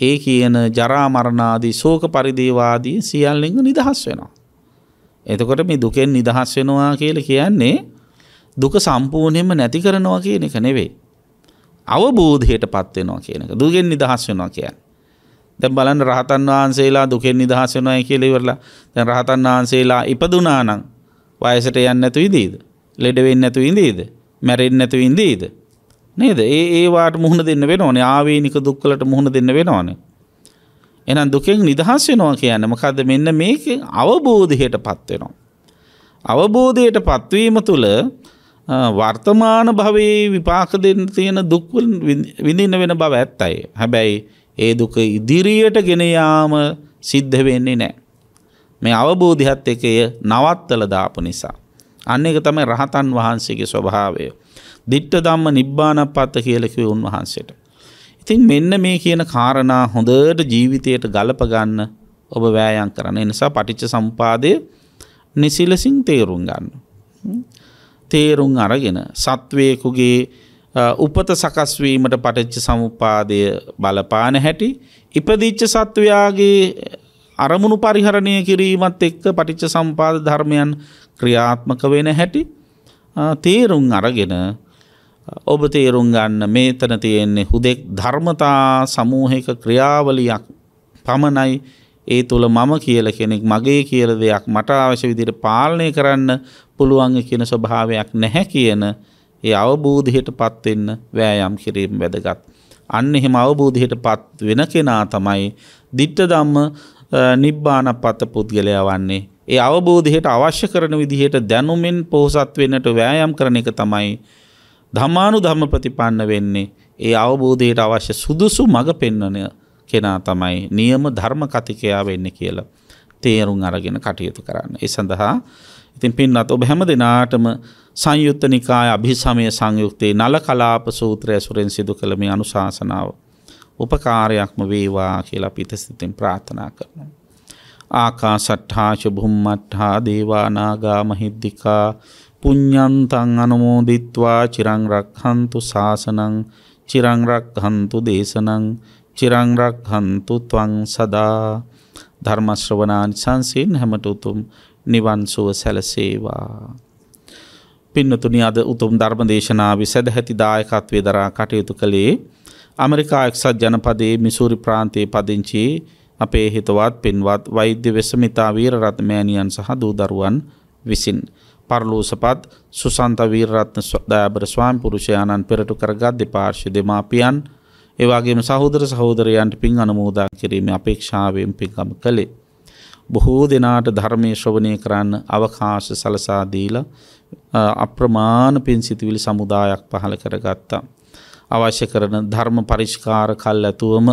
S1: ඒ කියන ජරාමරණාදී සෝක පරිදේවාදී සියල්ලෙඟ නිදහස් වෙනවා. එතකොට මේ දුකෙන් නිදහස් වෙනවා කියල කියන්නේ දුක සම්පූර්ණයෙන්ම නැති කරනවා කියන එක නෙවෙයි. අවබෝධයට පත්වෙනවා කියන එක දුගෙන් නිදහස් වෙනවා කියන්න. දැන් බලන්න රහතන් වහන්සේලා දුකෙන් නිදහස් වෙනවා කියලා ඉවරලා දැන් රහතන් වහන්සේලා ඉපදුනා නම් වයසට යන්නේ නැතු ඉදීද? ලෙඩ වෙන්නේ නැතු ඉඳීද? මැරෙන්නේ නැතු ඉඳීද? නේද? ඒ ඒවාට මුහුණ දෙන්න වෙනවනේ. ආවේනික දුක්වලට මුහුණ දෙන්න වෙනවනේ. එහෙනම් දුකෙන් නිදහස් වෙනවා කියන්නේ මොකද්ද? මෙන්න මේකෙන් අවබෝධයටපත් වෙනවා. අවබෝධයට පත්වීම තුළ වර්තමාන භවයේ විපාක දෙන්න තියෙන දුක් විඳින්න වෙන බව ඇත්තයි. හැබැයි ඒ දුක ඉදිරියට ගෙන යාම සිද්ධ වෙන්නේ නැහැ. මේ අවබෝධයත් එක එය නවත්තල දාපු නිසා. අන්න එක තමයි රහතන් වහන්සේගේ ස්වභාවය. දිට්ඨ ධම්ම නිබ්බානපත්ත කියලා කිව්වේ උන්වහන්සේට. ඉතින් මෙන්න මේ කියන කාරණා හොඳට ජීවිතයට ගලප ගන්න ඔබ වෑයම් කරන්න. ඒ නිසා පටිච්ච සම්පාදය නිසිලසින් තේරුම් ගන්න. තේරුම් අරගෙන සත්වයකුගේ උපත සකස්වීමට පටිච්ච සමුපාදය බලපාන හැටි ඉපදිච්ච සත්වයාගේ අරමුණු පරිහරණය කිරීමත් එක්ක පටිච්ච සම්පාද ධර්මයන් ක්‍රියාත්මක වෙන හැටි තේරුම් අරගෙන ඔබ තේරුම් ගන්න මේතන තියෙන්නේ හුදෙක් ධර්මතා සමූහික ක්‍රියාවලියක් පමණයි ඒ තුළ මම කියල කෙනෙක් මගේ කියල දෙයක් මට අවශ්‍ය විදිට පාලනය කරන්න පුළුවන් කියන ස්වභාවයක් නැහැ කියන ඒ අවබෝධයට පත්වෙන්න වෑයම් කිරීම වැදගත්. අන්න එහෙම අවබෝධයට පත් වෙන කෙනා තමයි දිට්ට දම්ම නිබ්බාන පත්ත පුද්ගලයා වන්නේ. ඒ අවබෝධයට අවශ්‍ය කරන විදිහට දැනුමෙන් පෝසත් වෙන්නට වෑයම් කරන එක තමයි ධමානු ධම්ම ප්‍රතිපන්න වෙන්නේ ඒ අවබෝධයට අවශ්‍ය සුදුසු මඟ පෙන්වන කෙනා තමයි නියම ධර්ම කතිකයා වෙන්න කියලා තේරුම් අරගෙන කටයුතු කරන්න. ඒ සඳහා ඉතින් පින්නත් ඔබ හැම දෙනාටම සංයුත්ත නිකාය අභිසමය සංයුක්තයේ නල කලාප සූත්‍රය සුරෙන් සිදු කළ මේ අනුශාසනාව උපකාරයක්ම වේවා කියලා පිත සිතින් ප්‍රාර්ථනා කරනවා. ආකා සට්ඨාච බුම්මට්ඨා දේවානාගා මහිද්దికා පුඤ්ඤන්තං අනුමෝදිත්වා චිරං රක්ඛන්තු ශාසනං චිරං රක්ඛන්තු දේශනං චිරං රක්ඛන්තු ත්වං සදා. ධර්ම ශ්‍රවණාන් සංසින් හැමට උතුම් නිවන් සුව සැලසේවා. පින්නතුනි අද උතුම් ධර්ම දේශනාවේ සදැහැති දායකත්වයේ දරා කටයුතු කළේ ඇමරිකා එක්සත් ජනපදයේ මිසූරි ප්‍රාන්තයේ පදිංචි අපේ හිතවත් පින්වත් වෛද්‍ය වෙසමිතා වීරරත්න මෑණියන් සහ දූ දරුවන් විසින් පරලෝසපත් සුසන්ත වීරරත්න දයාබර ස්වාමි පුරුෂයාණන් පෙරටු කරගත් දෙපාර්ශ්ව දෙමාපියන් ඒ වගේම සහෝදර සහෝදරයන්ට පින් අනුමෝදන් කිරීමේ අපේක්ෂාවෙන් පින්කම කළේ. බොහෝ දෙනාට ධර්මයේ ශ්‍රවණය කරන්න අවකාශ සලසා දීලා අප්‍රමාණ පින් සිතුවිලි සමුදායක් පහළ කරගත්තා. අවශ්‍ය කරන ධර්ම පරිෂ්කාර කල් ඇතුවම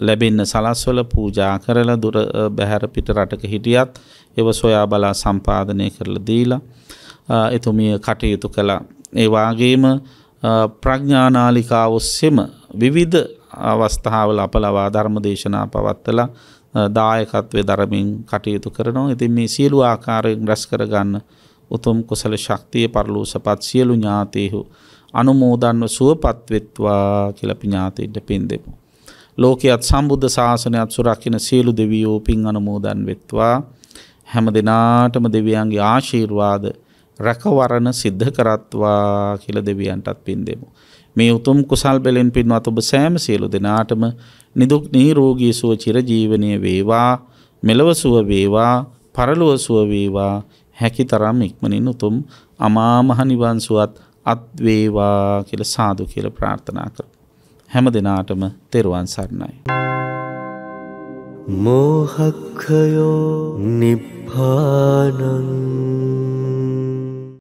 S1: ලැබෙන්න සලස්වල පූජා කරලා දුර බැහැර පිට රටක හිටියත් එව සොයා බලා සම්පාදනය කරලා දීලා එතුමිය කටයුතු කළා. ඒ වාගේම ප්‍රඥානාලිකා ඔස්සෙම විවිධ අවස්ථාවල අපලවා ධර්ම දේශනා පවත්තලා දායකත්වය දරමින් කටයුතු කරනවා. ඉතින් මේ සියලු ආකාරයෙන් රැස් කරගන්න උතුම් කුසල ශක්තිය පරලෝසපත් සියලු ඥාතීහු අනුමෝදන්ව සුවපත් වෙත්වා කියලා අපි ඥාතීන්ට පින් දෙමු. ලෝකයේත් සම්බුද්ධ ශාසනයත් සුරකින්න සියලු දෙවියෝ පින් අනුමෝදන් වෙත්වා. හැම දිනාටම දෙවියන්ගේ ආශිර්වාද රැකවරණ සිද්ධ කරත්වා කියලා දෙවියන්ටත් පින් දෙමු. මේ උතුම් කුසල් බෙලෙන් පින්වත් ඔබ සෑම සියලු දෙනාටම නිදුක් නිරෝගී සුව චිරජීවනයේ වේවා මෙලව සුව වේවා පරලොව සුව වේවා හැකි තරම් ඉක්මනින් උතුම් අමා මහ නිවන් සුවත් අත් වේවා කියලා සාදු කියලා ප්‍රාර්ථනා කරමු. හැම දිනාටම තෙරුවන් සරණයි.
S2: मोहक्षयो निभा